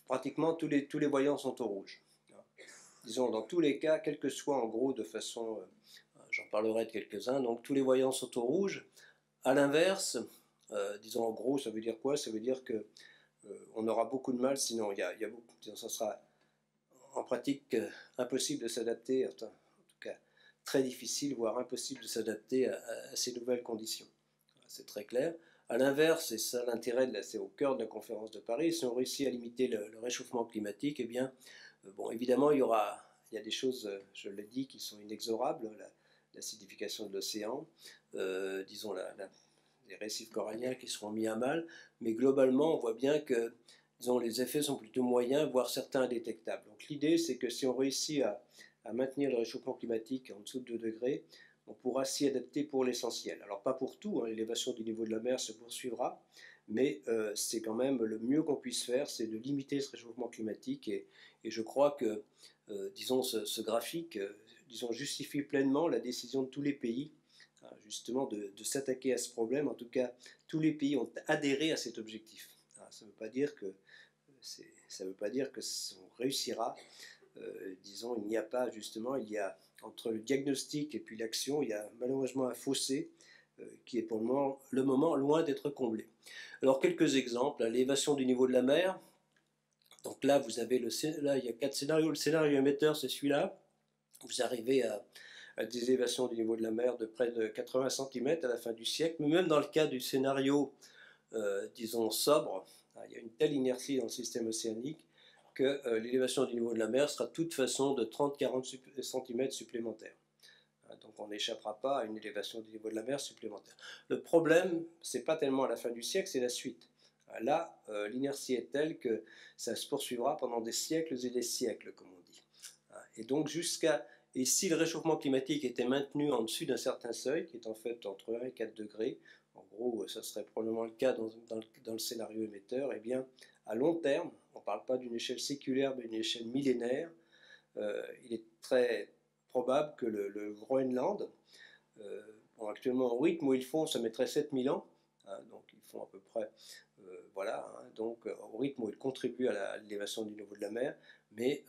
pratiquement tous les, tous les voyants sont au rouge. Disons, dans tous les cas, quel que soit en gros de façon euh, j'en parlerai de quelques-uns. Donc tous les voyants sont au rouge. À l'inverse, euh, disons en gros, ça veut dire quoi? Ça veut dire que euh, on aura beaucoup de mal, sinon il y a, beaucoup, ça sera en pratique impossible de s'adapter, en tout cas très difficile, voire impossible de s'adapter à, ces nouvelles conditions. C'est très clair. À l'inverse, et ça l'intérêt, c'est au cœur de la conférence de Paris, si on réussit à limiter le, réchauffement climatique, eh bien, bon, évidemment, il y aura, il y a des choses, je l'ai dit, qui sont inexorables l'acidification de l'océan, euh, disons les récifs coralliens qui seront mis à mal, mais globalement on voit bien que les effets sont plutôt moyens, voire certains indétectables. Donc l'idée c'est que si on réussit à, maintenir le réchauffement climatique en dessous de 2 degrés, on pourra s'y adapter pour l'essentiel. Alors pas pour tout, hein, l'élévation du niveau de la mer se poursuivra, mais euh, c'est quand même le mieux qu'on puisse faire, c'est de limiter ce réchauffement climatique, et, je crois que, euh, disons, ce, graphique, disons, justifie pleinement la décision de tous les pays, hein, justement, de, s'attaquer à ce problème. En tout cas, tous les pays ont adhéré à cet objectif. Hein, ça ne veut pas dire que ça veut pas dire que on réussira. Euh, disons, il n'y a pas justement, il y a entre le diagnostic et puis l'action, il y a malheureusement un fossé euh, qui est pour le moment, loin d'être comblé. Alors quelques exemples, l'élévation du niveau de la mer. Donc là, vous avez le, là, il y a quatre scénarios. Le scénario émetteur, c'est celui-là vous arrivez à, des élévations du niveau de la mer de près de 80 cm à la fin du siècle, mais même dans le cas du scénario, euh, disons, sobre, hein, il y a une telle inertie dans le système océanique euh, l'élévation du niveau de la mer sera de toute façon de 30-40 cm supplémentaires. Hein, donc on n'échappera pas à une élévation du niveau de la mer supplémentaire. Le problème, c'est pas tellement à la fin du siècle, c'est la suite. Hein, là, euh, l'inertie est telle que ça se poursuivra pendant des siècles et des siècles, comme on dit. Et donc jusqu'à et si le réchauffement climatique était maintenu en dessus d'un certain seuil, qui est en fait entre 1 et 4 degrés, en gros, ça serait probablement le cas dans, dans, le scénario émetteur, eh bien, à long terme, on ne parle pas d'une échelle séculaire, mais d'une échelle millénaire, euh, il est très probable que le, Groenland, euh, actuellement au rythme où ils font, ça mettrait 7000 ans, hein, donc ils font à peu près voilà, hein, donc au rythme où il contribue à l'élévation du niveau de la mer, mais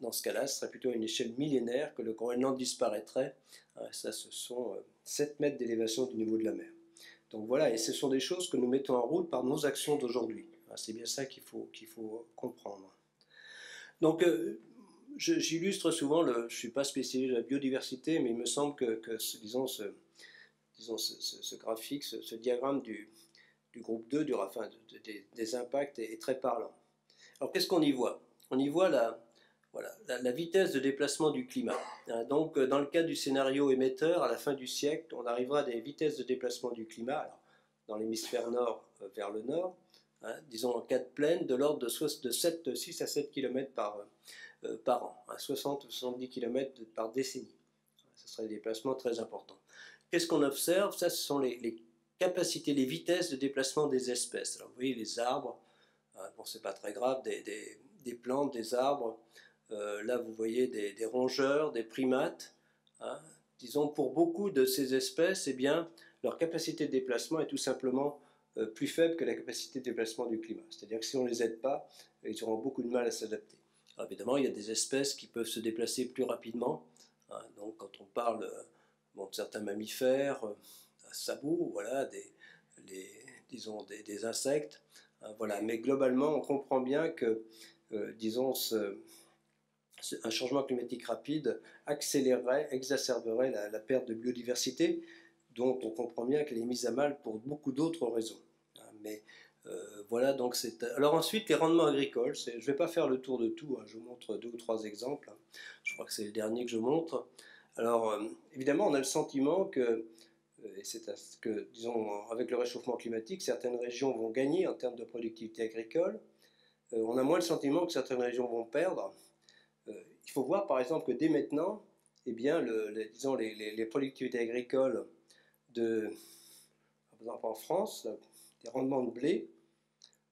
dans ce cas-là, ce serait plutôt à une échelle millénaire que le Groenland disparaîtrait. ça, ce sont 7 mètres d'élévation du niveau de la mer. Donc voilà, et ce sont des choses que nous mettons en route par nos actions d'aujourd'hui. C'est bien ça qu'il faut, comprendre. Donc, j'illustre souvent, le, je ne suis pas spécialisé de la biodiversité, mais il me semble que, disons, ce, graphique, ce, diagramme du, groupe 2, du, des, impacts est, très parlant. Alors qu'est-ce qu'on y voit? On y voit la, vitesse de déplacement du climat. Hein, donc dans le cas du scénario émetteur, à la fin du siècle, on arrivera à des vitesses de déplacement du climat, dans l'hémisphère nord euh, vers le nord, hein, disons en cas de plaine, de l'ordre de, de 7, 6 à 7 km par, euh, par an, à 60 ou 70 km par décennie. Ce serait des déplacements très importants. Qu'est-ce qu'on observe? Ce sont les, capacités, les vitesses de déplacement des espèces. Vous voyez les arbres, hein, bon, c'est pas très grave, des, plantes, des arbres. Euh, là, vous voyez des, rongeurs, des primates. Hein. Disons, pour beaucoup de ces espèces, eh bien, leur capacité de déplacement est tout simplement euh, plus faible que la capacité de déplacement du climat. C'est-à-dire que si on ne les aide pas, ils auront beaucoup de mal à s'adapter évidemment, il y a des espèces qui peuvent se déplacer plus rapidement. Hein. donc, quand on parle de certains mammifères, euh, sabots, voilà, des, disons des, insectes, hein, voilà. Mais globalement, on comprend bien que, euh, disons, un changement climatique rapide accélérerait, exacerberait la, perte de biodiversité, dont on comprend bien qu'elle est mise à mal pour beaucoup d'autres raisons. Hein. mais euh, voilà, donc c'est. Alors ensuite, les rendements agricoles. Je ne vais pas faire le tour de tout. Hein, je vous montre deux ou trois exemples. Je crois que c'est le dernier que je montre. Alors, euh, évidemment, on a le sentiment que, euh, et c'est que, disons, avec le réchauffement climatique, certaines régions vont gagner en termes de productivité agricole. on a moins le sentiment que certaines régions vont perdre. il faut voir, par exemple, que dès maintenant, eh bien, disons, les, productivités agricoles de, en France, les rendements de blé,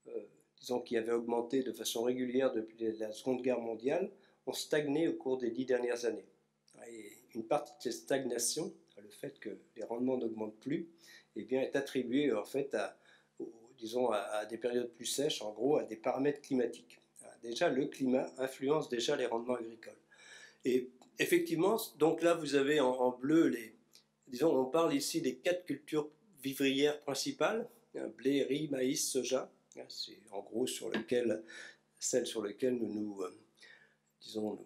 euh, disons qui avaient augmenté de façon régulière depuis la Seconde Guerre mondiale, ont stagné au cours des dix dernières années. Et une partie de cette stagnation, le fait que les rendements n'augmentent plus, eh est attribuée en fait à, disons, à, des périodes plus sèches, en gros à des paramètres climatiques. Déjà, le climat influence déjà les rendements agricoles. Et effectivement, donc là, vous avez en bleu les, disons, on parle ici des quatre cultures vivrières principales, blé, riz, maïs, soja. Hein, c'est en gros sur lequel, celle sur laquelle nous nous, euh, nous,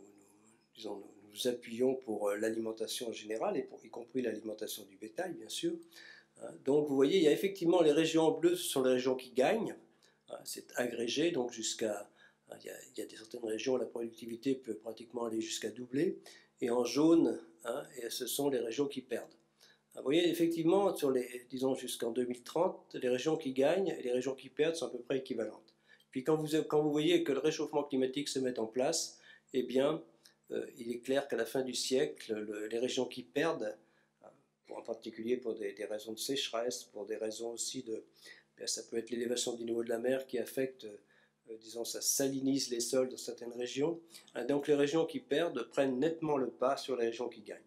nous, appuyons pour euh, l'alimentation en général, et pour, y compris l'alimentation du bétail, bien sûr. Hein, donc vous voyez, il y a effectivement les régions bleues, ce sont les régions qui gagnent. Hein, c'est agrégé, donc jusqu'à... Il y, a, certaines régions, la productivité peut pratiquement aller jusqu'à doubler. Et en jaune, ce sont les régions qui perdent. Vous voyez, effectivement, sur disons jusqu'en 2030, les régions qui gagnent et les régions qui perdent sont à peu près équivalentes. Puis quand vous, quand vous voyez que le réchauffement climatique se met en place, eh bien, euh, il est clair qu'à la fin du siècle, les régions qui perdent, en particulier pour des, raisons de sécheresse, pour des raisons aussi de, ben, ça peut être l'élévation du niveau de la mer qui affecte, euh, disons, ça salinise les sols dans certaines régions. Donc les régions qui perdent prennent nettement le pas sur les régions qui gagnent.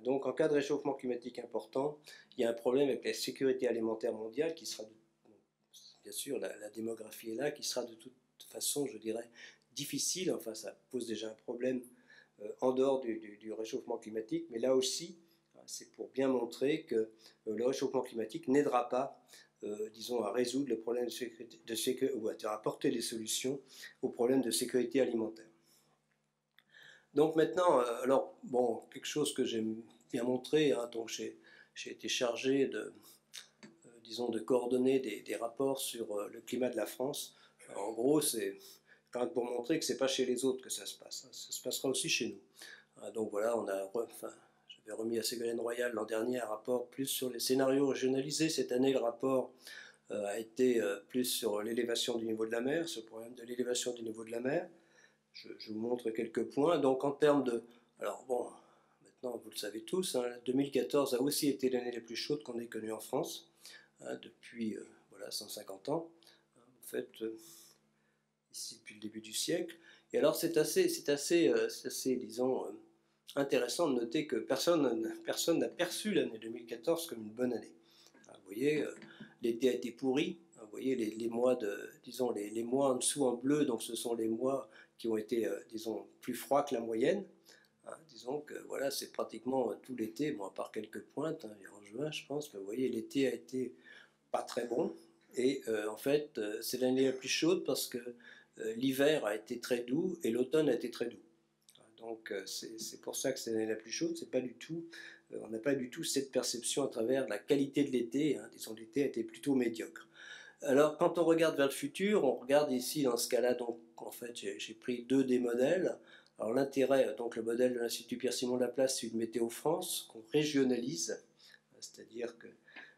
Donc en cas de réchauffement climatique important, il y a un problème avec la sécurité alimentaire mondiale qui sera, bien sûr, la, démographie est là, qui sera de toute façon, je dirais, difficile. Enfin, ça pose déjà un problème euh, en dehors du, réchauffement climatique, mais là aussi, c'est pour bien montrer que euh, le réchauffement climatique n'aidera pas, euh, disons, à résoudre le problème de sécurité, de sécurité ou à apporter des solutions aux problèmes de sécurité alimentaire. Donc maintenant, euh, alors, bon, quelque chose que j'aime bien montrer, hein, donc j'ai été chargé de, euh, disons, de coordonner des, rapports sur euh, le climat de la France. en gros, c'est pour montrer que c'est pas chez les autres que ça se passe, hein. ça se passera aussi chez nous. Ah, donc voilà, on a, j'avais remis à Ségolène Royal l'an dernier un rapport plus sur les scénarios régionalisés. Cette année, le rapport a été plus sur l'élévation du niveau de la mer, ce problème de l'élévation du niveau de la mer je, vous montre quelques points. Donc en termes de... Alors bon, maintenant vous le savez tous, 2014 hein, a aussi été l'année la plus chaude qu'on ait connue en France, hein, depuis euh, voilà, 150 ans, en fait, euh, ici depuis le début du siècle. Et alors c'est assez, c'est assez, euh, disons, intéressant de noter que personne personne n'a perçu l'année 2014 comme une bonne année. Hein, vous voyez, l'été a été pourri, vous voyez les, mois de, disons les, mois en dessous en bleu, donc ce sont les mois qui ont été, disons, plus froids que la moyenne. Hein, disons que voilà, c'est pratiquement tout l'été, bon, à part quelques pointes, hein, en juin, je pense, mais vous voyez, l'été a été pas très bon. Et euh, en fait, euh, c'est l'année la plus chaude parce que euh, l'hiver a été très doux et l'automne a été très doux. Donc c'est pour ça que c'est l'année la plus chaude. Pas du tout, on n'a pas du tout cette perception à travers la qualité de l'été. Hein. Disons, l'été a été plutôt médiocre. Alors, quand on regarde vers le futur, on regarde ici dans ce cas-là. Donc, en fait, j'ai pris deux des modèles. Alors l'intérêt, donc le modèle de l'Institut Pierre-Simon Laplace, c'est une météo France qu'on régionalise, c'est-à-dire que,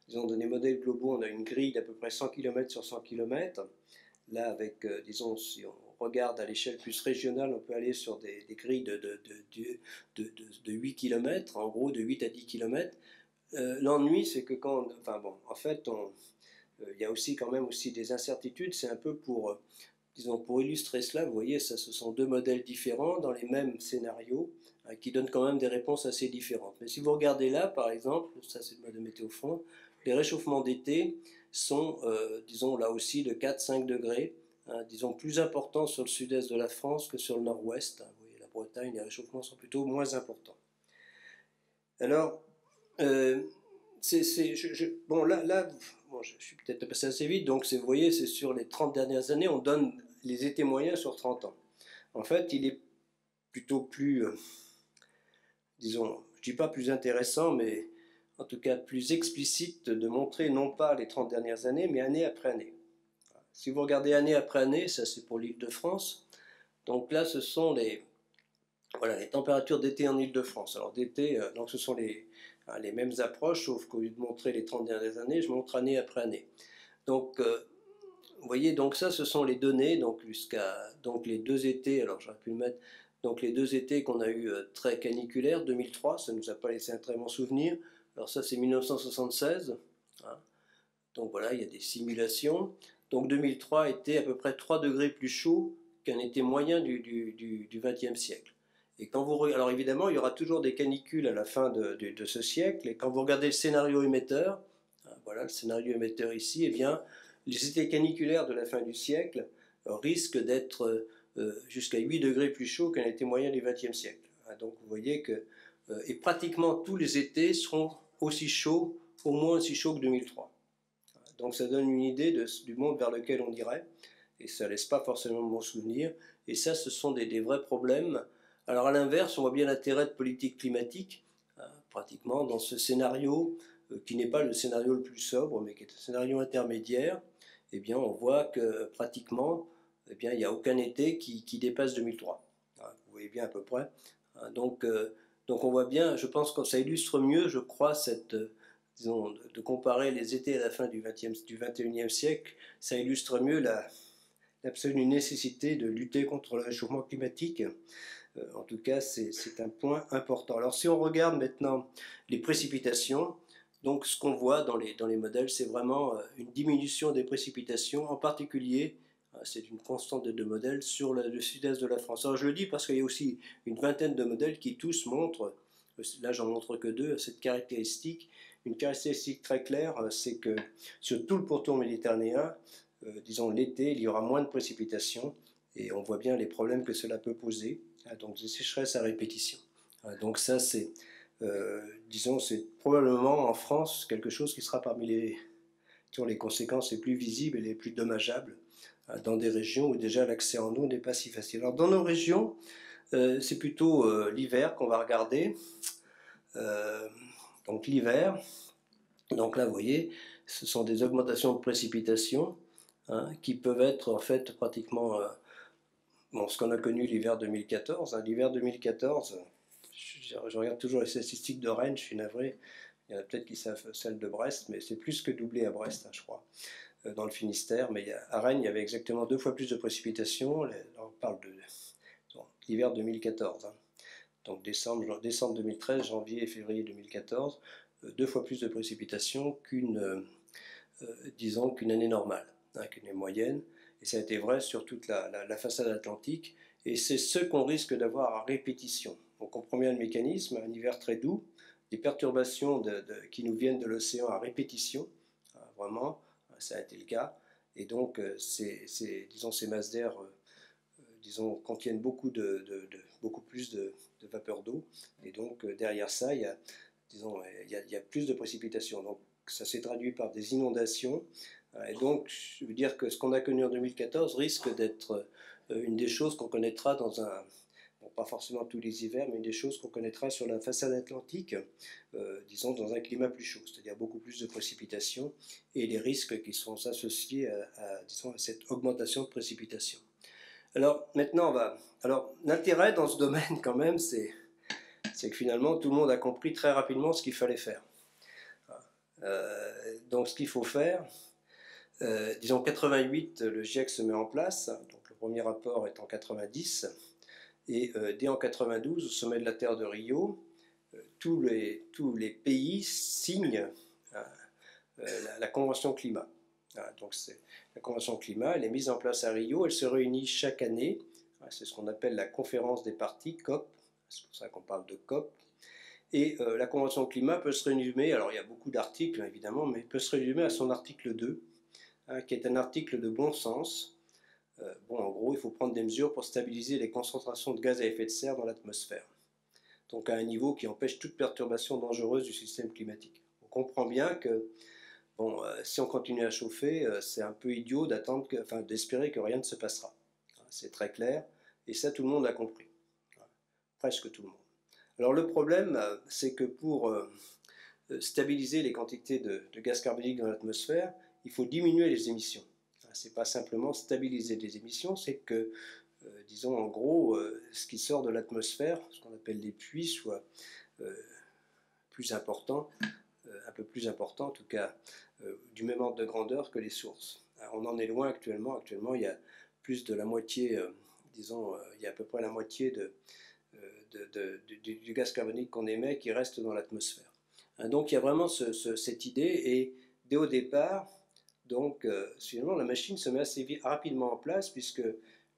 disons, dans les modèles globaux, on a une grille d'à peu près 100 km sur 100 km. Là, avec, euh, disons, si on regarde à l'échelle plus régionale, on peut aller sur des, grilles de, de, de, de, 8 km, en gros de 8 à 10 km. Euh, l'ennui, c'est que quand, enfin bon, en fait, euh, il y a aussi quand même aussi des incertitudes. C'est un peu pour disons, pour illustrer cela, vous voyez, ça, ce sont deux modèles différents dans les mêmes scénarios hein, qui donnent quand même des réponses assez différentes. Mais si vous regardez là, par exemple, ça c'est le modèle météo front, les réchauffements d'été sont, euh, disons, là aussi de 4-5 degrés, hein, disons, plus importants sur le sud-est de la France que sur le nord-ouest. Hein. vous voyez, la Bretagne, les réchauffements sont plutôt moins importants. Alors, euh, c'est, bon, là, là je, suis peut-être passé assez vite, donc vous voyez, c'est sur les 30 dernières années, on donne les étés moyens sur 30 ans. En fait, il est plutôt plus, euh, disons, je dis pas plus intéressant, mais en tout cas plus explicite de montrer non pas les 30 dernières années, mais année après année. Si vous regardez année après année, ça c'est pour l'île de France, donc là ce sont les, voilà, les températures d'été en île de France. Alors d'été, euh, donc ce sont les, les mêmes approches, sauf qu'au lieu de montrer les 30 dernières années, je montre année après année. Donc, euh, vous voyez, donc ça, ce sont les données, donc jusqu'à donc les deux étés, alors j'aurais pu le mettre, donc les deux étés qu'on a eu euh, très caniculaires, 2003, ça ne nous a pas laissé un très bon souvenir. Alors ça, c'est 1976. Hein. Donc voilà, il y a des simulations. Donc 2003 était à peu près 3 degrés plus chaud qu'un été moyen du, 20e siècle. Et quand vous, alors évidemment, il y aura toujours des canicules à la fin de, ce siècle. Et quand vous regardez le scénario émetteur, hein, voilà le scénario émetteur ici, eh bien, les étés caniculaires de la fin du siècle euh, risquent d'être euh, jusqu'à 8 degrés plus chauds qu'un été moyen du XXe siècle. Hein, donc vous voyez que euh, et pratiquement tous les étés seront aussi chauds, au moins aussi chauds que 2003. Donc ça donne une idée du monde vers lequel on irait, et ça laisse pas forcément de bons souvenirs. Et ça, ce sont des vrais problèmes alors à l'inverse, on voit bien l'intérêt de politique climatique, hein, pratiquement dans ce scénario euh, qui n'est pas le scénario le plus sobre, mais qui est un scénario intermédiaire. Eh bien, on voit que pratiquement, eh bien, il n'y a aucun été qui, dépasse 2003. Hein, vous voyez bien à peu près. Hein, donc, euh, donc on voit bien, je pense que ça illustre mieux, je crois, cette, euh, disons, de, comparer les étés à la fin du, 20e, du 21e siècle, ça illustre mieux l'absolue nécessité de lutter contre le réchauffement climatique. Euh, en tout cas, c'est un point important. Alors si on regarde maintenant les précipitations, donc ce qu'on voit dans les, dans les modèles, c'est vraiment euh, une diminution des précipitations, en particulier, euh, c'est une constante de deux modèles, sur le, sud-est de la France. Alors je le dis parce qu'il y a aussi une vingtaine de modèles qui tous montrent, là j'en montre que deux, cette caractéristique. Une caractéristique très claire, c'est que sur tout le pourtour méditerranéen, disons l'été, il y aura moins de précipitations, et on voit bien les problèmes que cela peut poser. Ah, donc des sécheresses à répétition. Ah, donc ça, c'est, euh, disons, c'est probablement en France quelque chose qui sera parmi les, les conséquences les plus visibles et les plus dommageables ah, dans des régions où déjà l'accès en eau n'est pas si facile. Alors dans nos régions, euh, c'est plutôt euh, l'hiver qu'on va regarder. donc l'hiver, donc là vous voyez, ce sont des augmentations de précipitations hein, qui peuvent être en fait pratiquement bon, ce qu'on a connu l'hiver 2014. Hein, l'hiver 2014, je, regarde toujours les statistiques de Rennes, je suis navré. Il y en a peut-être qui savent celle de Brest, mais c'est plus que doublé à Brest, hein, je crois, euh, dans le Finistère. Mais à Rennes, il y avait exactement deux fois plus de précipitations. On parle de l'hiver 2014. Hein. Donc décembre, décembre 2013, janvier et février 2014, euh, deux fois plus de précipitations qu'une, euh, année normale, qu'une année moyenne. Et ça a été vrai sur toute la, façade atlantique. Et c'est ce qu'on risque d'avoir à répétition. On comprend bien le mécanisme, un hiver très doux, des perturbations qui nous viennent de l'océan à répétition, hein, vraiment, ça a été le cas. Et donc, ces, disons, ces masses d'air disons, contiennent beaucoup, plus de, vapeur d'eau. Et donc, derrière ça, il y a plus de précipitations. Donc, ça s'est traduit par des inondations. Et donc, je veux dire que ce qu'on a connu en 2014 risque d'être une des choses qu'on connaîtra dans un, pas forcément tous les hivers, mais une des choses qu'on connaîtra sur la façade atlantique, euh, disons dans un climat plus chaud, c'est-à-dire beaucoup plus de précipitations et les risques qui sont associés à, disons, cette augmentation de précipitations. Alors maintenant. Alors l'intérêt dans ce domaine quand même, c'est c'est que finalement tout le monde a compris très rapidement ce qu'il fallait faire. Euh, donc ce qu'il faut faire, euh, disons 88, le GIEC se met en place, donc le premier rapport est en 90. Et euh, dès en 92, au sommet de la Terre de Rio, euh, tous, les, tous les pays signent euh, la, Convention climat. donc la Convention climat, elle est mise en place à Rio, elle se réunit chaque année. C'est ce qu'on appelle la conférence des parties, COP. C'est pour ça qu'on parle de COP. Et la Convention climat peut se résumer, alors il y a beaucoup d'articles évidemment, mais peut se résumer à son article 2, hein, qui est un article de bon sens, euh, bon, en gros, il faut prendre des mesures pour stabiliser les concentrations de gaz à effet de serre dans l'atmosphère. Donc à un niveau qui empêche toute perturbation dangereuse du système climatique. On comprend bien que bon, euh, si on continue à chauffer, euh, c'est un peu idiot d'attendre, enfin, d'espérer que rien ne se passera. C'est très clair, et ça tout le monde a compris. Presque tout le monde. Alors le problème, c'est que pour stabiliser les quantités de gaz carbonique dans l'atmosphère, il faut diminuer les émissions c'est pas simplement stabiliser les émissions, c'est que, euh, disons en gros, euh, ce qui sort de l'atmosphère, ce qu'on appelle les puits, soit euh, plus important, un peu plus important en tout cas, du même ordre de grandeur que les sources. on en est loin actuellement. Actuellement, il y a plus de la moitié, disons, il y a à peu près la moitié du gaz carbonique qu'on émet qui reste dans l'atmosphère. Hein, donc il y a vraiment cette idée et dès au départ, donc, euh, finalement, la machine se met assez rapidement en place, puisque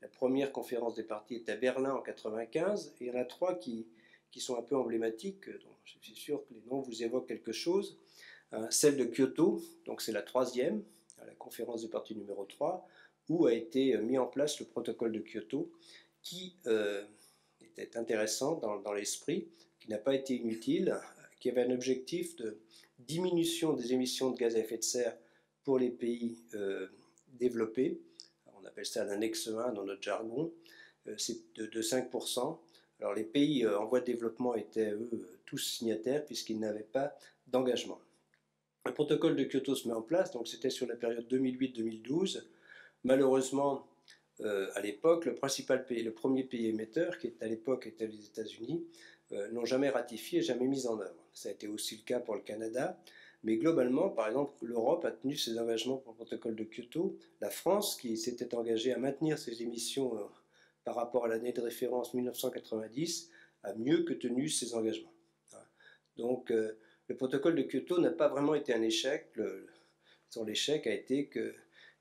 la première conférence des partis est à Berlin en 95, et il y en a trois qui, qui sont un peu emblématiques, donc je suis sûr que les noms vous évoquent quelque chose. Euh, celle de Kyoto, donc c'est la troisième, la conférence des partis numéro 3, où a été mis en place le protocole de Kyoto, qui euh, était intéressant dans, dans l'esprit, qui n'a pas été inutile, qui avait un objectif de diminution des émissions de gaz à effet de serre pour les pays euh, développés, on appelle ça l'annexe 1 dans notre jargon, euh, c'est de, 5%. Alors les pays euh, en voie de développement étaient eux tous signataires puisqu'ils n'avaient pas d'engagement. Le protocole de Kyoto se met en place, donc c'était sur la période 2008-2012. Malheureusement, à l'époque, le principal pays, le premier pays émetteur, qui à l'époque était les États-Unis, n'ont jamais ratifié, jamais mis en œuvre. Ça a été aussi le cas pour le Canada. Mais globalement, par exemple, l'Europe a tenu ses engagements pour le protocole de Kyoto. La France, qui s'était engagée à maintenir ses émissions euh, par rapport à l'année de référence 1990, a mieux que tenu ses engagements. Donc, euh, le protocole de Kyoto n'a pas vraiment été un échec. L'échec a été que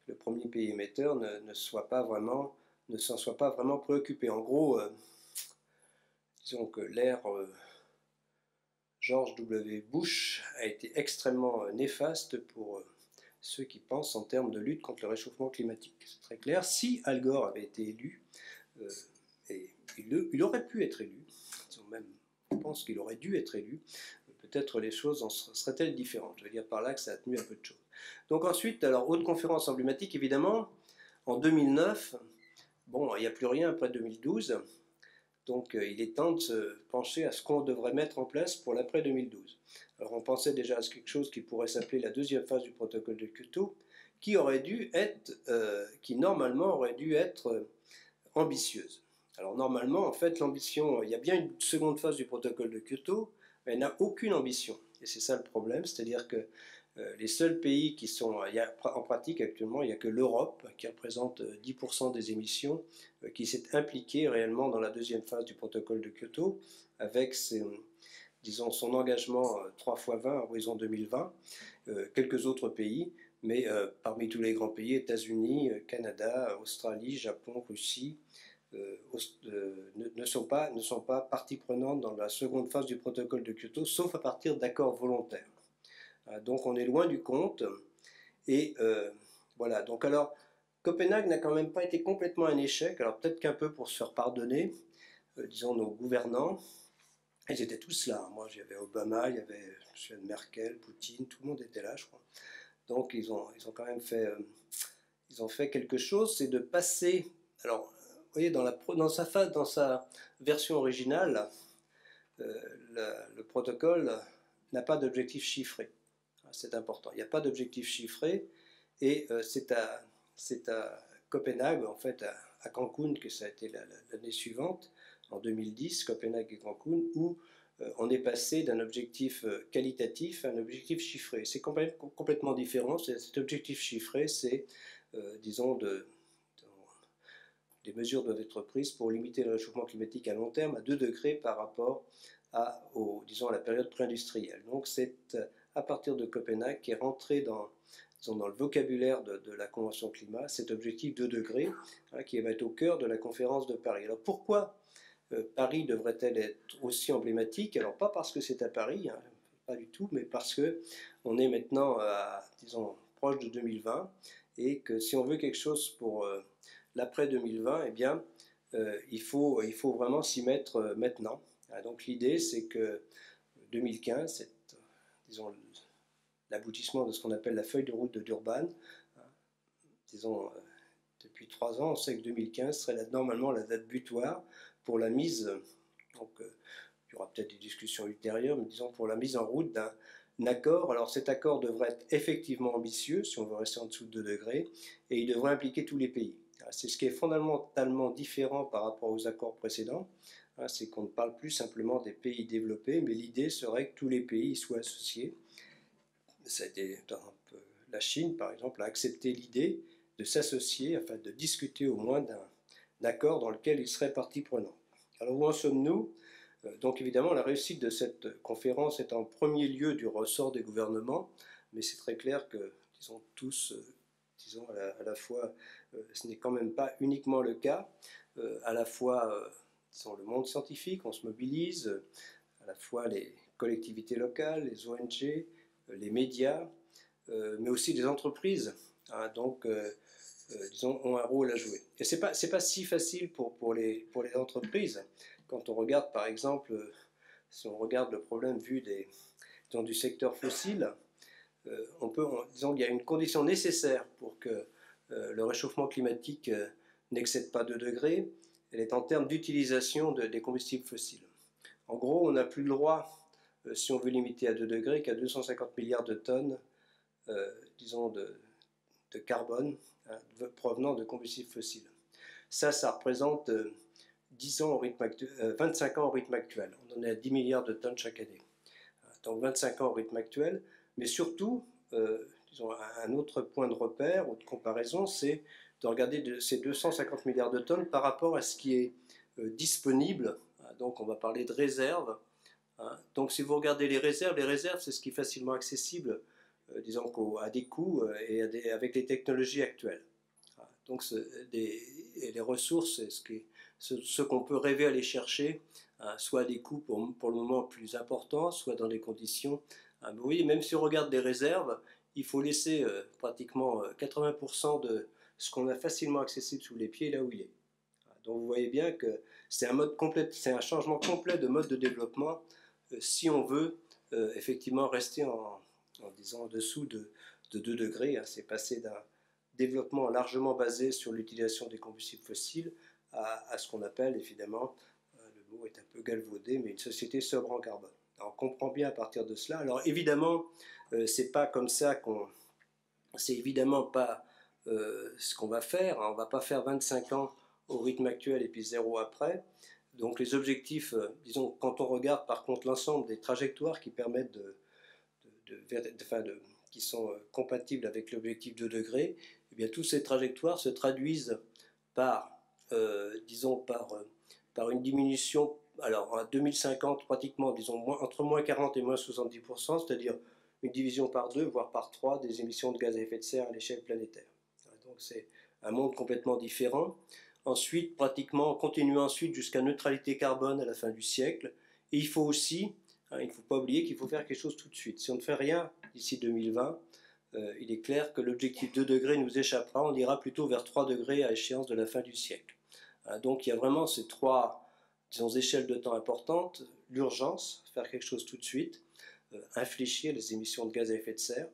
le premier pays émetteur ne, ne s'en soit pas vraiment préoccupé. En gros, euh, disons que l'ère George W. Bush a été extrêmement euh, néfaste pour euh, ceux qui pensent en termes de lutte contre le réchauffement climatique. C'est très clair. Si Al Gore avait été élu, euh, et il, aurait pu être élu, même je pense qu'il aurait dû être élu, peut-être les choses en seraient-elles différentes? Je veux dire par là que ça a tenu un peu de choses. Donc ensuite, alors haute conférence emblématique, évidemment, en 2009, bon, il n'y a plus rien après 2012, donc euh, il est temps de se pencher à ce qu'on devrait mettre en place pour l'après 2012. Alors on pensait déjà à quelque chose qui pourrait s'appeler la deuxième phase du protocole de Kyoto, qui aurait dû être, euh, qui normalement aurait dû être euh, ambitieuse. Alors normalement, en fait, l'ambition, il y a bien une seconde phase du protocole de Kyoto, mais elle n'a aucune ambition. Et c'est ça le problème, c'est-à-dire que les seuls pays qui sont, en pratique actuellement, il n'y a que l'Europe qui représente 10% euh, des émissions, euh, qui s'est impliquée réellement dans la deuxième phase du protocole de Kyoto, avec son engagement 3 x 20 à horizon 2020, quelques autres pays, mais parmi tous les grands pays, États-Unis, Canada, Australie, Japon, Russie, ne, sont pas, ne sont pas partie prenante dans la seconde phase du protocole de Kyoto, sauf à partir d'accords volontaires. Euh, donc on est loin du compte. Et euh, Voilà, donc alors, Copenhague n'a quand même pas été complètement un échec, alors peut-être qu'un peu pour se faire pardonner, euh, disons nos gouvernants, ils étaient tous là. Moi, j'avais Obama, il y avait Merkel, Poutine, tout le monde était là, je crois. Donc, ils ont, ils ont quand même fait, ils ont fait quelque chose, c'est de passer. Alors, vous voyez, dans, la, dans, sa, dans sa version originale, le, protocole n'a pas d'objectif chiffré. C'est important. Il n'y a pas d'objectif chiffré et euh, c'est à, Copenhague, en fait, à, à, Cancun, que ça a été l'année suivante, en 2010, Copenhague et Cancun, où euh, on est passé d'un objectif euh, qualitatif à un objectif chiffré. C'est complètement différent. Cet objectif chiffré, c'est, disons, de, des mesures doivent être prises pour limiter le réchauffement climatique à long terme à 2 degrés par rapport à, disons, à la période pré-industrielle. Donc c'est à partir de Copenhague qui est rentré dans, dans le vocabulaire de, la Convention climat cet objectif 2 degrés hein, qui va être au cœur de la conférence de Paris. Alors pourquoi euh, Paris devrait-elle être aussi emblématique? Alors pas parce que c'est à Paris, hein, pas du tout, mais parce que on est maintenant à, disons, proche de 2020 et que si on veut quelque chose pour euh, l'après 2020, eh bien, euh, il, faut, il faut vraiment s'y mettre maintenant. Ah, donc l'idée, c'est que 2015, c'est, disons, l'aboutissement de ce qu'on appelle la feuille de route de Durban. Hein, disons, depuis trois ans, on sait que 2015 serait normalement la date butoir pour la mise, donc euh, il y aura peut-être des discussions ultérieures, mais disons pour la mise en route d'un accord. Alors cet accord devrait être effectivement ambitieux si on veut rester en dessous de 2 degrés, et il devrait impliquer tous les pays. C'est ce qui est fondamentalement différent par rapport aux accords précédents, hein, c'est qu'on ne parle plus simplement des pays développés, mais l'idée serait que tous les pays soient associés. La Chine, par exemple, a accepté l'idée de s'associer, afin de discuter au moins d'un d'accord dans lequel il serait partie prenante. Alors où en sommes-nous? Euh, Donc évidemment, la réussite de cette conférence est en premier lieu du ressort des gouvernements, mais c'est très clair que, disons, tous, euh, disons, à la, fois, euh, ce n'est quand même pas uniquement le cas, à la fois, disons, le monde scientifique, on se mobilise, à la fois les collectivités locales, les ONG, les médias, mais aussi les entreprises. Hein. donc, euh, disons, ont un rôle à jouer. Et ce n'est pas, si facile pour, pour, les, pour les entreprises. Quand on regarde, par exemple, euh, si on regarde le problème vu des, dans du secteur fossile, euh, on peut, disons qu'il y a une condition nécessaire pour que le réchauffement climatique n'excède pas 2 degrés, elle est en termes d'utilisation de, des combustibles fossiles. En gros, on n'a plus le droit, si on veut limiter à 2 degrés, qu'à 250 milliards de tonnes, disons, de, carbone Hein, provenant de combustibles fossiles. Ça, ça représente 10 euh, ans au rythme 25 euh, ans au rythme actuel. On en est à 10 milliards de tonnes chaque année. Hein, donc 25 ans au rythme actuel, mais surtout, euh, disons, un autre point de repère ou de comparaison, c'est de regarder de ces 250 milliards de tonnes par rapport à ce qui est disponible. Hein, donc on va parler de réserves. Donc si vous regardez les réserves, les réserves c'est ce qui est facilement accessible euh, disons à des coûts euh, et avec les technologies actuelles. Donc les ressources, ce qu'on peut rêver aller chercher, hein, soit à des coûts pour, pour, le moment plus importants, soit dans des conditions. Hein, oui, même si on regarde des réserves, il faut laisser euh, pratiquement 80% de ce qu'on a facilement accessible sous les pieds là où il est. Donc vous voyez bien que c'est un mode complet, c'est un changement complet de mode de développement si on veut effectivement rester en, disant en dessous de, 2 degrés. Hein. c'est passé d'un développement largement basé sur l'utilisation des combustibles fossiles à, ce qu'on appelle évidemment, euh, le mot est un peu galvaudé, mais une société sobre en carbone. on comprend bien à partir de cela. Alors évidemment, euh, c'est pas comme ça qu'on, c'est évidemment pas euh, ce qu'on va faire. Hein. On va pas faire 25 ans au rythme actuel et puis zéro après. Donc les objectifs, disons, quand on regarde par contre l'ensemble des trajectoires qui permettent de, qui sont euh, compatibles avec l'objectif de degrés, eh bien, toutes ces trajectoires se traduisent par, euh, disons, par, euh, par une diminution, alors en 2050, pratiquement, disons, entre moins 40 et moins 70%, c'est-à-dire une division par deux, voire par trois, des émissions de gaz à effet de serre à l'échelle planétaire. Donc c'est un monde complètement différent. Ensuite, pratiquement, on continue ensuite jusqu'à neutralité carbone à la fin du siècle. Et il faut aussi Hein, il ne faut pas oublier qu'il faut faire quelque chose tout de suite. Si on ne fait rien d'ici 2020, il est clair que l'objectif 2 degrés nous échappera, on ira plutôt vers 3 degrés à échéance de la fin du siècle. donc il y a vraiment ces trois disons, échelles de temps importantes, l'urgence, faire quelque chose tout de suite, infléchir les émissions de gaz à effet de serre,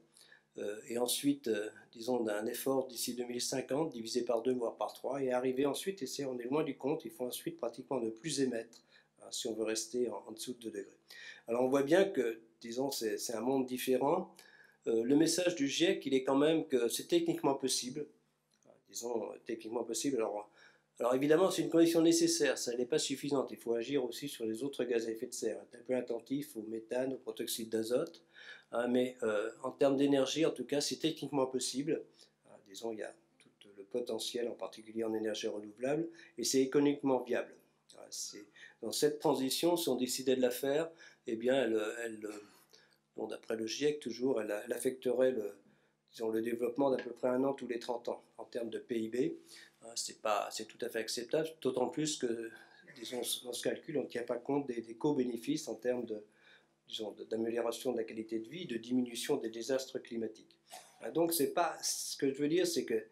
et ensuite, disons, d'un effort d'ici 2050, divisé par 2, voire par 3, et arriver ensuite, et c'est, on est loin du compte, il faut ensuite pratiquement ne plus émettre hein, si on veut rester en, dessous de 2 degrés. Alors on voit bien que, disons, c'est un monde différent. Euh, le message du GIEC, il est quand même que c'est techniquement possible. Disons, techniquement possible. Alors, alors évidemment, c'est une condition nécessaire, ça n'est pas suffisante. Il faut agir aussi sur les autres gaz à effet de serre, être un peu attentif au méthane, au protoxyde d'azote. Hein, mais euh, en termes d'énergie, en tout cas, c'est techniquement possible. Hein, disons, il y a tout le potentiel, en particulier en énergie renouvelable, et c'est économiquement viable. Hein, dans cette transition, si on décidait de la faire, eh bien, elle, d'après le GIEC, toujours, elle, affecterait disons, le développement d'à peu près un an tous les 30 ans en termes de PIB. C'est tout à fait acceptable, d'autant plus que, disons, dans ce calcul, on ne tient pas compte des, co-bénéfices en termes de, d'amélioration de la qualité de vie, de diminution des désastres climatiques. Ah, donc, c'est pas, ce que je veux dire, c'est que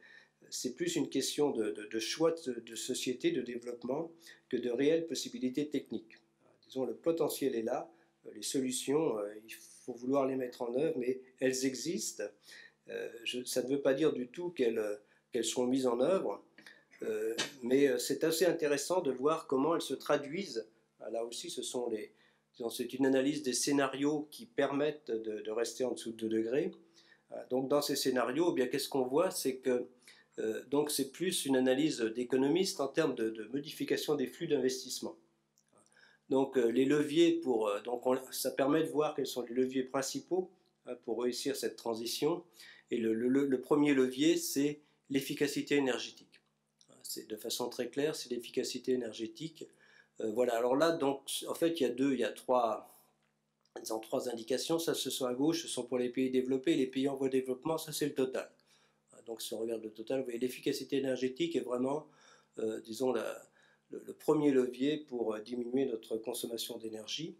c'est plus une question de, choix de, société, de développement, que de réelles possibilités techniques. Ah, disons, le potentiel est là, euh, les solutions, euh, il faut vouloir les mettre en œuvre, mais elles existent. Euh, ça ne veut pas dire du tout qu'elles qu'elles sont mises en œuvre, mais c'est assez intéressant de voir comment elles se traduisent. Ah, là aussi, ce sont les, c'est une analyse des scénarios qui permettent de, rester en dessous de 2 degrés. Euh, donc dans ces scénarios, eh bien qu'est-ce qu'on voit? C'est que euh, donc c'est plus une analyse d'économiste en termes de, modification des flux d'investissement. Donc euh, les leviers pour donc ça permet de voir quels sont les leviers principaux hein, pour réussir cette transition. Et le premier levier, c'est l'efficacité énergétique. De façon très claire, c'est l'efficacité énergétique. Euh, voilà, alors là, donc, en fait, il y a deux, il y a trois, disons, trois indications. Ça, ce sont à gauche, ce sont pour les pays développés. Les pays en voie de développement, ça, c'est le total. Donc, si on regarde le total, vous voyez, l'efficacité énergétique est vraiment, euh, disons, le, premier levier pour euh, diminuer notre consommation d'énergie.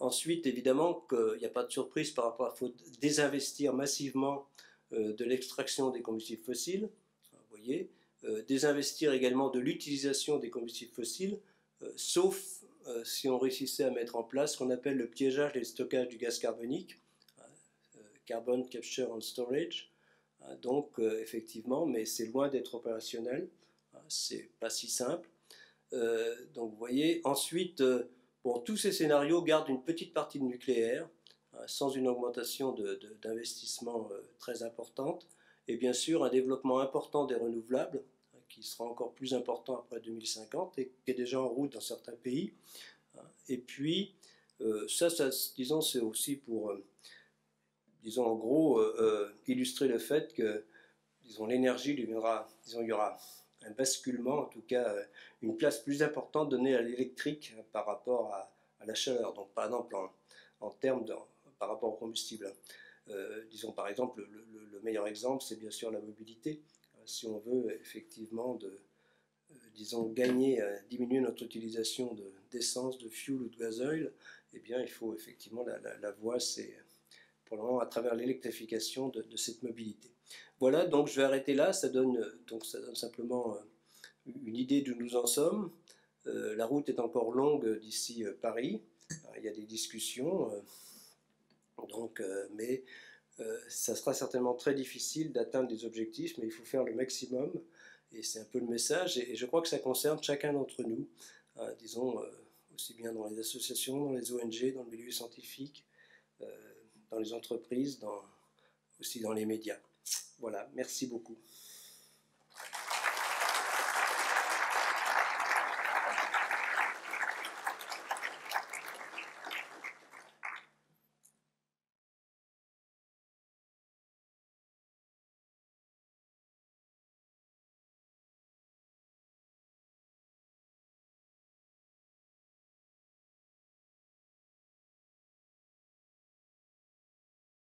Ensuite, évidemment, qu'il n'y a pas de surprise par rapport à faut désinvestir massivement de l'extraction des combustibles fossiles. Vous voyez, désinvestir également de l'utilisation des combustibles fossiles euh, sauf euh, si on réussissait à mettre en place ce qu'on appelle le piégeage et le stockage du gaz carbonique, euh, Carbon Capture and Storage. donc effectivement, mais c'est loin d'être opérationnel, c'est pas si simple. donc vous voyez, ensuite, bon, tous ces scénarios gardent une petite partie de nucléaire, sans une augmentation d'investissement très importante, et bien sûr un développement important des renouvelables, qui sera encore plus important après 2050 et qui est déjà en route dans certains pays. Et puis, euh, ça, disons, c'est aussi pour, euh, disons, en gros, euh, illustrer le fait que, disons, l'énergie deviendra, disons, il y aura un basculement, en tout cas, une place plus importante donnée à l'électrique par rapport à, la chaleur. Donc, par exemple, en, termes par rapport au combustible. disons, par exemple, le meilleur exemple, c'est bien sûr la mobilité si on veut effectivement de, euh, disons, gagner, euh, diminuer notre utilisation d'essence, de, fuel ou de gasoil, eh bien, il faut effectivement, la, voie, c'est pour le moment à travers l'électrification de, cette mobilité. Voilà, donc je vais arrêter là, ça donne, donc ça donne simplement euh, une idée d'où nous en sommes. la route est encore longue d'ici Paris, il y a des discussions, donc, mais euh, ça sera certainement très difficile d'atteindre des objectifs, mais il faut faire le maximum. Et c'est un peu le message. Et, je crois que ça concerne chacun d'entre nous, hein, disons, euh, aussi bien dans les associations, dans les ONG, dans le milieu scientifique, euh, dans les entreprises, aussi dans les médias. Voilà, merci beaucoup.